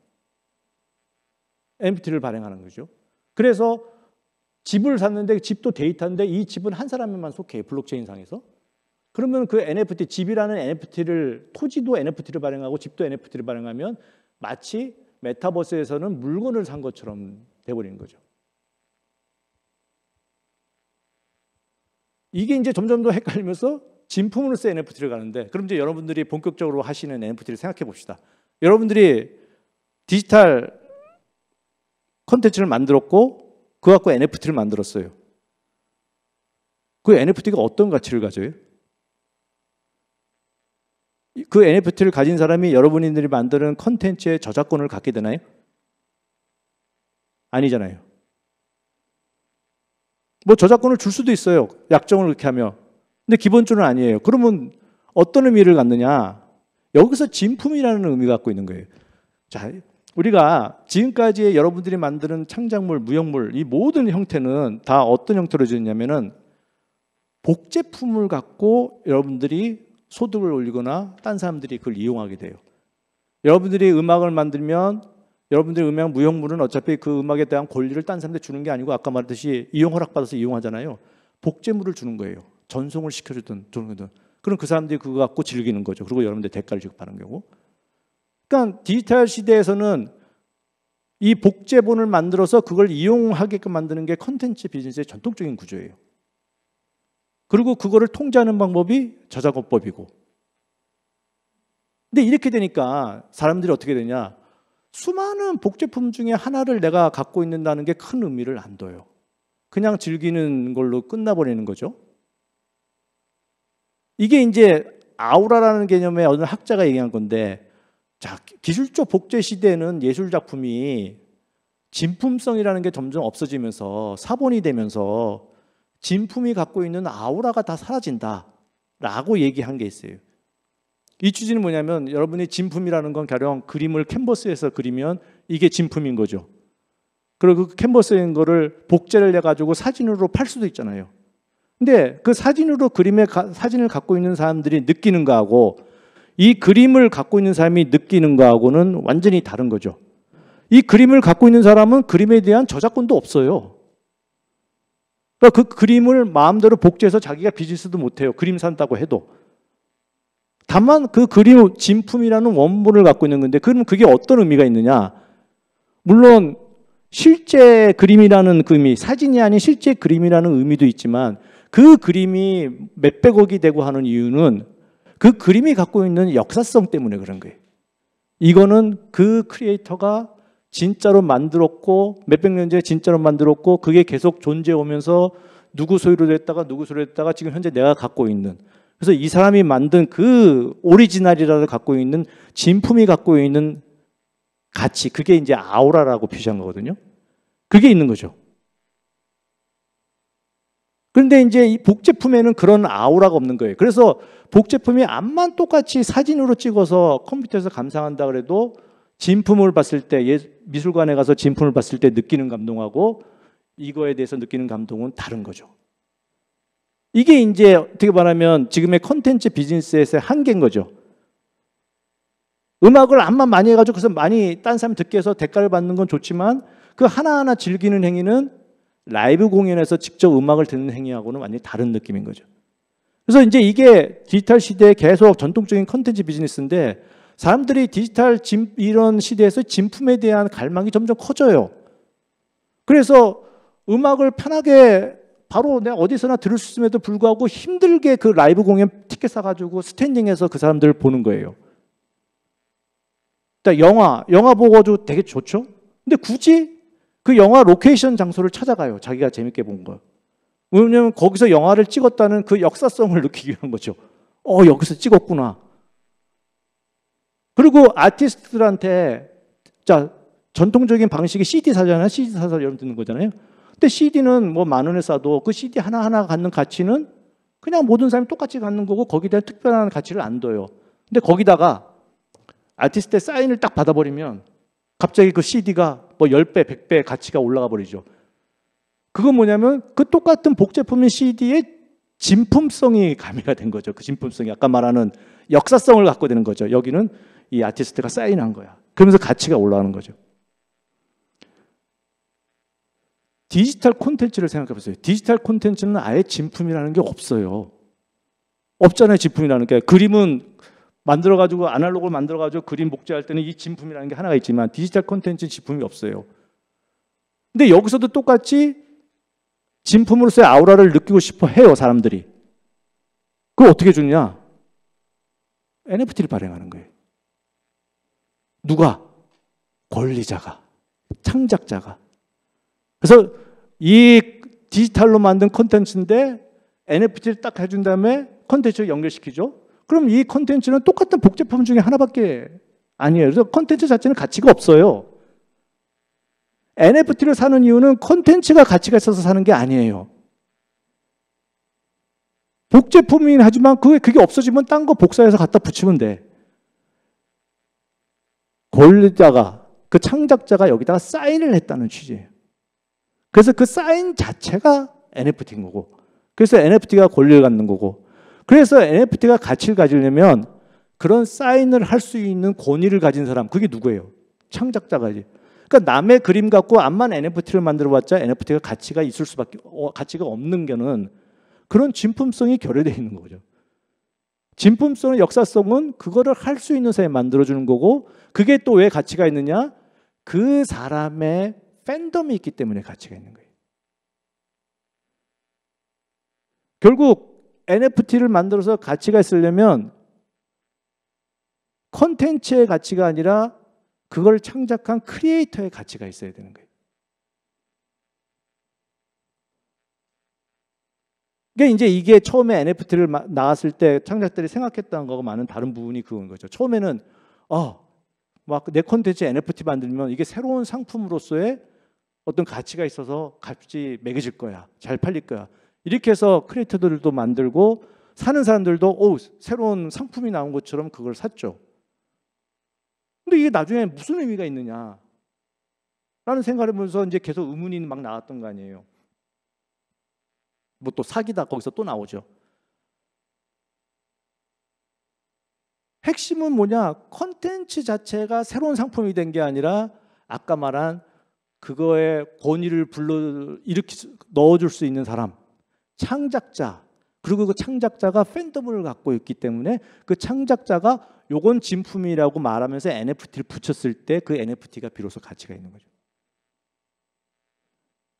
NFT를 발행하는 거죠. 그래서 집을 샀는데 집도 데이터인데 이 집은 한 사람에만 속해요. 블록체인 상에서. 그러면 그 NFT, 집이라는 NFT를, 토지도 NFT를 발행하고 집도 NFT를 발행하면 마치 메타버스에서는 물건을 산 것처럼 돼버리는 거죠. 이게 이제 점점 더 헷갈리면서 진품으로서 NFT를 가는데 그럼 이제 여러분들이 본격적으로 하시는 NFT를 생각해 봅시다. 여러분들이 디지털 컨텐츠를 만들었고 그 갖고 NFT를 만들었어요. 그 NFT가 어떤 가치를 가져요? 그 NFT를 가진 사람이 여러분들이 만드는 컨텐츠의 저작권을 갖게 되나요? 아니잖아요. 뭐 저작권을 줄 수도 있어요. 약정을 그렇게 하면. 근데 기본적으로는 아니에요. 그러면 어떤 의미를 갖느냐? 여기서 진품이라는 의미가 갖고 있는 거예요. 자, 우리가 지금까지 여러분들이 만드는 창작물, 무형물 이 모든 형태는 다 어떤 형태로 지었냐면은 복제품을 갖고 여러분들이 소득을 올리거나 딴 사람들이 그걸 이용하게 돼요. 여러분들이 음악을 만들면 여러분들이 음악 무형물은 어차피 그 음악에 대한 권리를 딴 사람한테 주는 게 아니고 아까 말했듯이 이용 허락받아서 이용하잖아요. 복제물을 주는 거예요. 전송을 시켜주든 주든 그럼 그 사람들이 그거 갖고 즐기는 거죠. 그리고 여러분들 대가를 지급하는 거고. 그러니까 디지털 시대에서는 이 복제본을 만들어서 그걸 이용하게끔 만드는 게 컨텐츠 비즈니스의 전통적인 구조예요. 그리고 그거를 통제하는 방법이 저작권법이고. 근데 이렇게 되니까 사람들이 어떻게 되냐? 수많은 복제품 중에 하나를 내가 갖고 있는다는 게 큰 의미를 안 둬요. 그냥 즐기는 걸로 끝나버리는 거죠. 이게 이제 아우라라는 개념의 어느 학자가 얘기한 건데, 자, 기술적 복제 시대에는 예술 작품이 진품성이라는 게 점점 없어지면서 사본이 되면서 진품이 갖고 있는 아우라가 다 사라진다라고 얘기한 게 있어요. 이 취지는 뭐냐면 여러분이 진품이라는 건 가령 그림을 캔버스에서 그리면 이게 진품인 거죠. 그리고 그 캔버스에 있는 거를 복제를 해가지고 사진으로 팔 수도 있잖아요. 근데 그 사진으로 그림의 가, 사진을 갖고 있는 사람들이 느끼는 거하고 이 그림을 갖고 있는 사람이 느끼는 거하고는 완전히 다른 거죠. 이 그림을 갖고 있는 사람은 그림에 대한 저작권도 없어요. 그러니까 그 그림을 마음대로 복제해서 자기가 비즈니스도 못해요. 그림 산다고 해도. 다만 그 그림 진품이라는 원본을 갖고 있는 건데 그러면 그게 어떤 의미가 있느냐? 물론 실제 그림이라는 그 의미, 사진이 아닌 실제 그림이라는 의미도 있지만 그 그림이 몇백억이 되고 하는 이유는 그 그림이 갖고 있는 역사성 때문에 그런 거예요. 이거는 그 크리에이터가 진짜로 만들었고 몇백 년 전에 진짜로 만들었고 그게 계속 존재해 오면서 누구 소유로 됐다가 누구 소유로 됐다가 지금 현재 내가 갖고 있는 그래서 이 사람이 만든 그 오리지널이라를 갖고 있는 진품이 갖고 있는 가치 그게 이제 아우라라고 표시한 거거든요. 그게 있는 거죠. 그런데 이제 이 복제품에는 그런 아우라가 없는 거예요. 그래서 복제품이 암만 똑같이 사진으로 찍어서 컴퓨터에서 감상한다 그래도 진품을 봤을 때 미술관에 가서 진품을 봤을 때 느끼는 감동하고 이거에 대해서 느끼는 감동은 다른 거죠. 이게 이제 어떻게 말하면 지금의 컨텐츠 비즈니스에서의 한계인 거죠. 음악을 암만 많이 해가지고 그래서 많이 딴 사람 듣게 해서 대가를 받는 건 좋지만 그 하나하나 즐기는 행위는 라이브 공연에서 직접 음악을 듣는 행위하고는 완전히 다른 느낌인 거죠. 그래서 이제 이게 디지털 시대에 계속 전통적인 컨텐츠 비즈니스인데 사람들이 디지털 진, 이런 시대에서 진품에 대한 갈망이 점점 커져요. 그래서 음악을 편하게 바로 내가 어디서나 들을 수 있음에도 불구하고 힘들게 그 라이브 공연 티켓 사가지고 스탠딩해서 그 사람들을 보는 거예요. 그러니까 영화, 영화 보고도 되게 좋죠? 근데 굳이 그 영화 로케이션 장소를 찾아가요. 자기가 재밌게 본 거. 왜냐면 거기서 영화를 찍었다는 그 역사성을 느끼기 위한 거죠. 어, 여기서 찍었구나. 그리고 아티스트들한테 자 전통적인 방식이 CD 사잖아요. CD 사서 여러분 듣는 거잖아요. 근데 CD는 뭐 만 원에 싸도 그 CD 하나하나 갖는 가치는 그냥 모든 사람이 똑같이 갖는 거고 거기다 특별한 가치를 안 둬요. 근데 거기다가 아티스트의 사인을 딱 받아버리면 갑자기 그 CD가 뭐 10배, 100배 가치가 올라가 버리죠. 그건 뭐냐면 그 똑같은 복제품인 CD의 진품성이 가미가 된 거죠. 그 진품성이 아까 말하는 역사성을 갖고 되는 거죠. 여기는 이 아티스트가 사인한 거야. 그러면서 가치가 올라가는 거죠. 디지털 콘텐츠를 생각해 보세요. 디지털 콘텐츠는 아예 진품이라는 게 없어요. 없잖아요, 진품이라는 게. 그림은 만들어 가지고 아날로그를 만들어 가지고 그림 복제할 때는 이 진품이라는 게 하나가 있지만 디지털 콘텐츠는 진품이 없어요. 근데 여기서도 똑같이 진품으로서의 아우라를 느끼고 싶어 해요, 사람들이. 그걸 어떻게 주냐? NFT를 발행하는 거예요. 누가? 권리자가, 창작자가. 그래서 이 디지털로 만든 콘텐츠인데 NFT를 딱 해준 다음에 콘텐츠를 연결시키죠. 그럼 이 콘텐츠는 똑같은 복제품 중에 하나밖에 아니에요. 그래서 콘텐츠 자체는 가치가 없어요. NFT를 사는 이유는 콘텐츠가 가치가 있어서 사는 게 아니에요. 복제품이긴 하지만 그게, 그게 없어지면 딴 거 복사해서 갖다 붙이면 돼. 권리자가, 그 창작자가 여기다가 사인을 했다는 취지예요. 그래서 그 사인 자체가 NFT인 거고. 그래서 NFT가 권리를 갖는 거고. 그래서 NFT가 가치를 가지려면 그런 사인을 할 수 있는 권위를 가진 사람, 그게 누구예요? 창작자가지. 그러니까 남의 그림 갖고 암만 NFT를 만들어 봤자 NFT가 가치가 있을 수밖에, 어, 가치가 없는 게는 그런 진품성이 결여되어 있는 거죠. 진품성의 역사성은 그거를 할 수 있는 사람이 만들어주는 거고 그게 또 왜 가치가 있느냐? 그 사람의 팬덤이 있기 때문에 가치가 있는 거예요. 결국 NFT를 만들어서 가치가 있으려면 컨텐츠의 가치가 아니라 그걸 창작한 크리에이터의 가치가 있어야 되는 거예요. 그러니까 이제 이게 처음에 NFT를 나왔을 때 창작들이 생각했던 거가 많은 다른 부분이 그건 거죠. 처음에는 어, 막내 콘텐츠 NFT 만들면 이게 새로운 상품으로서의 어떤 가치가 있어서 값이 매겨질 거야. 잘 팔릴 거야. 이렇게 해서 크리에이터들도 만들고 사는 사람들도 오, 새로운 상품이 나온 것처럼 그걸 샀죠. 근데 이게 나중에 무슨 의미가 있느냐? 라는 생각을 해보면서 이제 계속 의문이 막 나왔던 거 아니에요. 뭐 또 사기다 거기서 또 나오죠. 핵심은 뭐냐? 컨텐츠 자체가 새로운 상품이 된 게 아니라 아까 말한 그거에 권위를 불러 일으키 넣어줄 수 있는 사람, 창작자. 그리고 그 창작자가 팬덤을 갖고 있기 때문에 그 창작자가 요건 진품이라고 말하면서 NFT를 붙였을 때 그 NFT가 비로소 가치가 있는 거죠.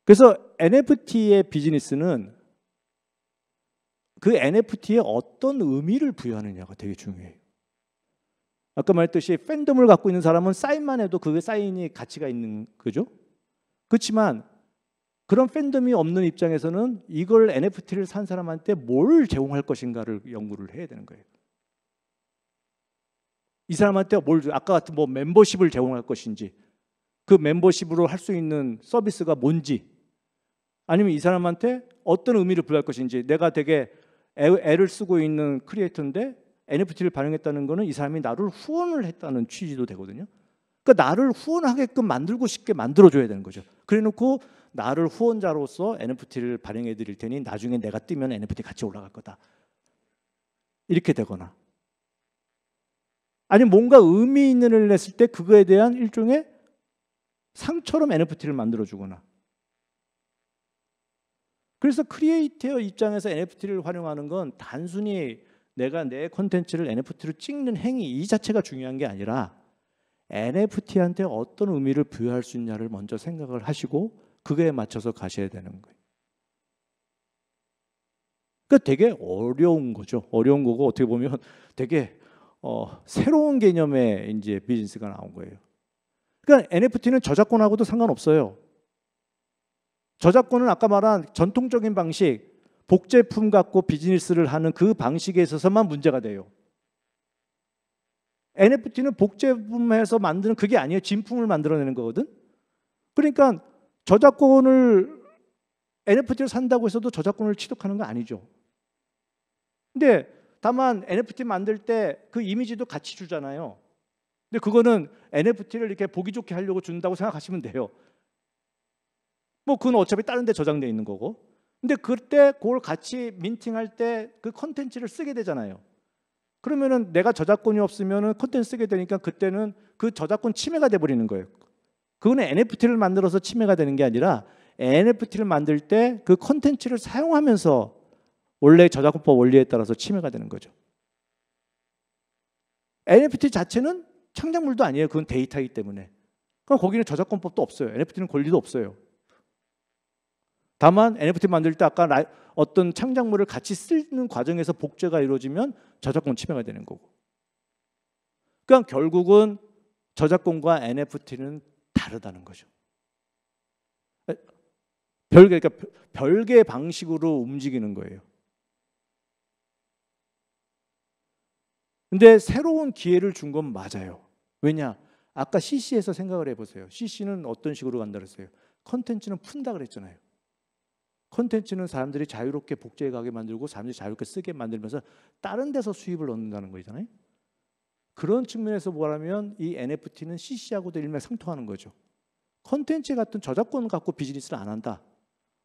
그래서 NFT의 비즈니스는 그 NFT에 어떤 의미를 부여하느냐가 되게 중요해요. 아까 말했듯이 팬덤을 갖고 있는 사람은 사인만 해도 그 사인이 가치가 있는 거죠. 그렇지만 그런 팬덤이 없는 입장에서는 이걸 NFT를 산 사람한테 뭘 제공할 것인가를 연구를 해야 되는 거예요. 이 사람한테 뭘 아까 같은 뭐 멤버십을 제공할 것인지 그 멤버십으로 할 수 있는 서비스가 뭔지 아니면 이 사람한테 어떤 의미를 부여할 것인지 내가 되게 애, 애를 쓰고 있는 크리에이터인데 NFT를 발행했다는 거는 이 사람이 나를 후원을 했다는 취지도 되거든요. 그러니까 나를 후원하게끔 만들고 싶게 만들어 줘야 되는 거죠. 그래 놓고 나를 후원자로서 NFT를 발행해 드릴 테니 나중에 내가 뜨면 NFT 같이 올라갈 거다. 이렇게 되거나 아니 뭔가 의미 있는 을 냈을 때 그거에 대한 일종의 상처럼 NFT를 만들어 주거나 그래서 크리에이터 입장에서 NFT를 활용하는 건 단순히 내가 내 콘텐츠를 NFT로 찍는 행위 이 자체가 중요한 게 아니라 NFT한테 어떤 의미를 부여할 수 있냐를 먼저 생각을 하시고 그거에 맞춰서 가셔야 되는 거예요. 그러니까 되게 어려운 거죠. 어려운 거고 어떻게 보면 되게 어, 새로운 개념의 이제 비즈니스가 나온 거예요. 그러니까 NFT는 저작권하고도 상관없어요. 저작권은 아까 말한 전통적인 방식, 복제품 갖고 비즈니스를 하는 그 방식에 있어서만 문제가 돼요. NFT는 복제품에서 만드는 그게 아니에요. 진품을 만들어내는 거거든. 그러니까 저작권을 NFT를 산다고 해서도 저작권을 취득하는 거 아니죠. 근데 다만 NFT 만들 때 그 이미지도 같이 주잖아요. 근데 그거는 NFT를 이렇게 보기 좋게 하려고 준다고 생각하시면 돼요. 뭐 그건 어차피 다른 데 저장돼 있는 거고. 근데 그때 그걸 같이 민팅할 때 그 컨텐츠를 쓰게 되잖아요. 그러면은 내가 저작권이 없으면은 컨텐츠 쓰게 되니까 그때는 그 저작권 침해가 돼 버리는 거예요. 그거는 NFT를 만들어서 침해가 되는 게 아니라 NFT를 만들 때그 컨텐츠를 사용하면서 원래 저작권법 원리에 따라서 침해가 되는 거죠. NFT 자체는 창작물도 아니에요. 그건 데이터이기 때문에. 그럼 거기는 저작권법도 없어요. NFT는 권리도 없어요. 다만 NFT 만들 때 아까 라이, 어떤 창작물을 같이 쓰는 과정에서 복제가 이루어지면 저작권 침해가 되는 거고. 그러니까 결국은 저작권과 NFT는 다르다는 거죠. 별개 그러니까 별개 방식으로 움직이는 거예요. 근데 새로운 기회를 준 건 맞아요. 왜냐? 아까 CC에서 생각을 해보세요. CC는 어떤 식으로 간다 그랬어요? 컨텐츠는 푼다 그랬잖아요. 콘텐츠는 사람들이 자유롭게 복제해 가게 만들고 사람들이 자유롭게 쓰게 만들면서 다른 데서 수입을 얻는다는 거잖아요. 그런 측면에서 보라면 이 NFT는 CC하고도 일맥상통하는 거죠. 콘텐츠 같은 저작권 갖고 비즈니스를 안 한다.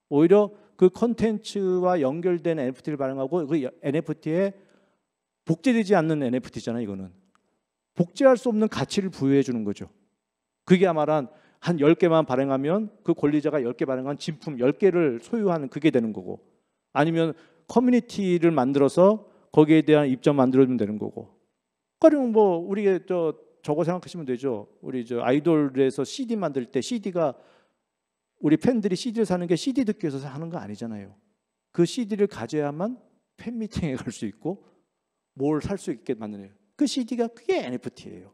오히려 그 콘텐츠와 연결된 NFT를 발행하고 그 NFT에 복제되지 않는 NFT잖아요, 이거는. 복제할 수 없는 가치를 부여해 주는 거죠. 그게 아마란 한 10개만 발행하면 그 권리자가 10개 발행한 진품 10개를 소유하는 그게 되는 거고 아니면 커뮤니티를 만들어서 거기에 대한 입점 만들어주면 되는 거고 그리고 뭐 우리 저 저거 생각하시면 되죠. 우리 저 아이돌에서 CD 만들 때 CD가 우리 팬들이 CD를 사는 게 CD 듣기 위해서 하는 거 아니잖아요. 그 CD를 가져야만 팬 미팅에 갈 수 있고 뭘 살 수 있게 만드는 그 CD가 그게 NFT예요.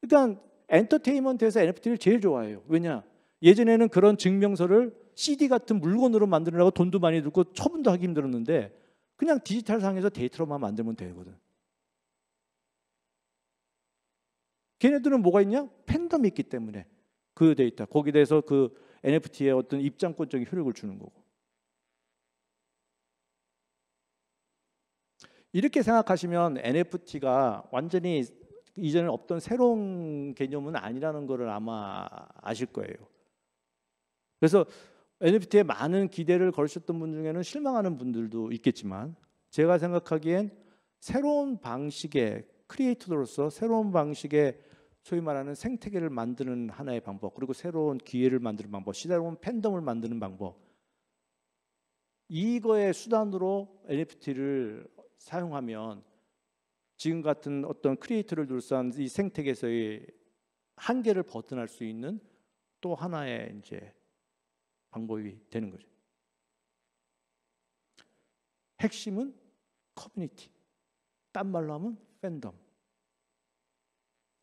그러니까 엔터테인먼트에서 NFT를 제일 좋아해요. 왜냐? 예전에는 그런 증명서를 CD 같은 물건으로 만들려고 돈도 많이 들고 처분도 하기 힘들었는데 그냥 디지털 상에서 데이터로만 만들면 되거든. 걔네들은 뭐가 있냐? 팬덤이 있기 때문에 그 데이터 거기에 대해서 그 NFT의 어떤 입장권적인 효력을 주는 거고. 이렇게 생각하시면 NFT가 완전히 이전에 없던 새로운 개념은 아니라는 것을 아마 아실 거예요. 그래서 NFT에 많은 기대를 걸으셨던 분 중에는 실망하는 분들도 있겠지만 제가 생각하기엔 새로운 방식의 크리에이터로서 새로운 방식의 소위 말하는 생태계를 만드는 하나의 방법 그리고 새로운 기회를 만드는 방법 새로운 팬덤을 만드는 방법 이거의 수단으로 NFT를 사용하면 지금 같은 어떤 크리에이터를 둘러싼 이 생태계에서의 한계를 벗어날 수 있는 또 하나의 이제 방법이 되는 거죠. 핵심은 커뮤니티. 딴 말로 하면 팬덤.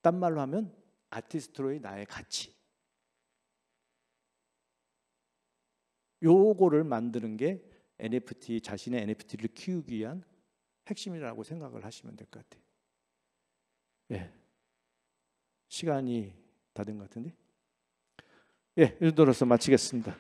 딴 말로 하면 아티스트로의 나의 가치. 요거를 만드는 게 NFT 자신의 NFT를 키우기 위한 핵심이라고 생각을 하시면 될 것 같아요. 예. 시간이 다 된 것 같은데. 예, 이 정도로서 마치겠습니다.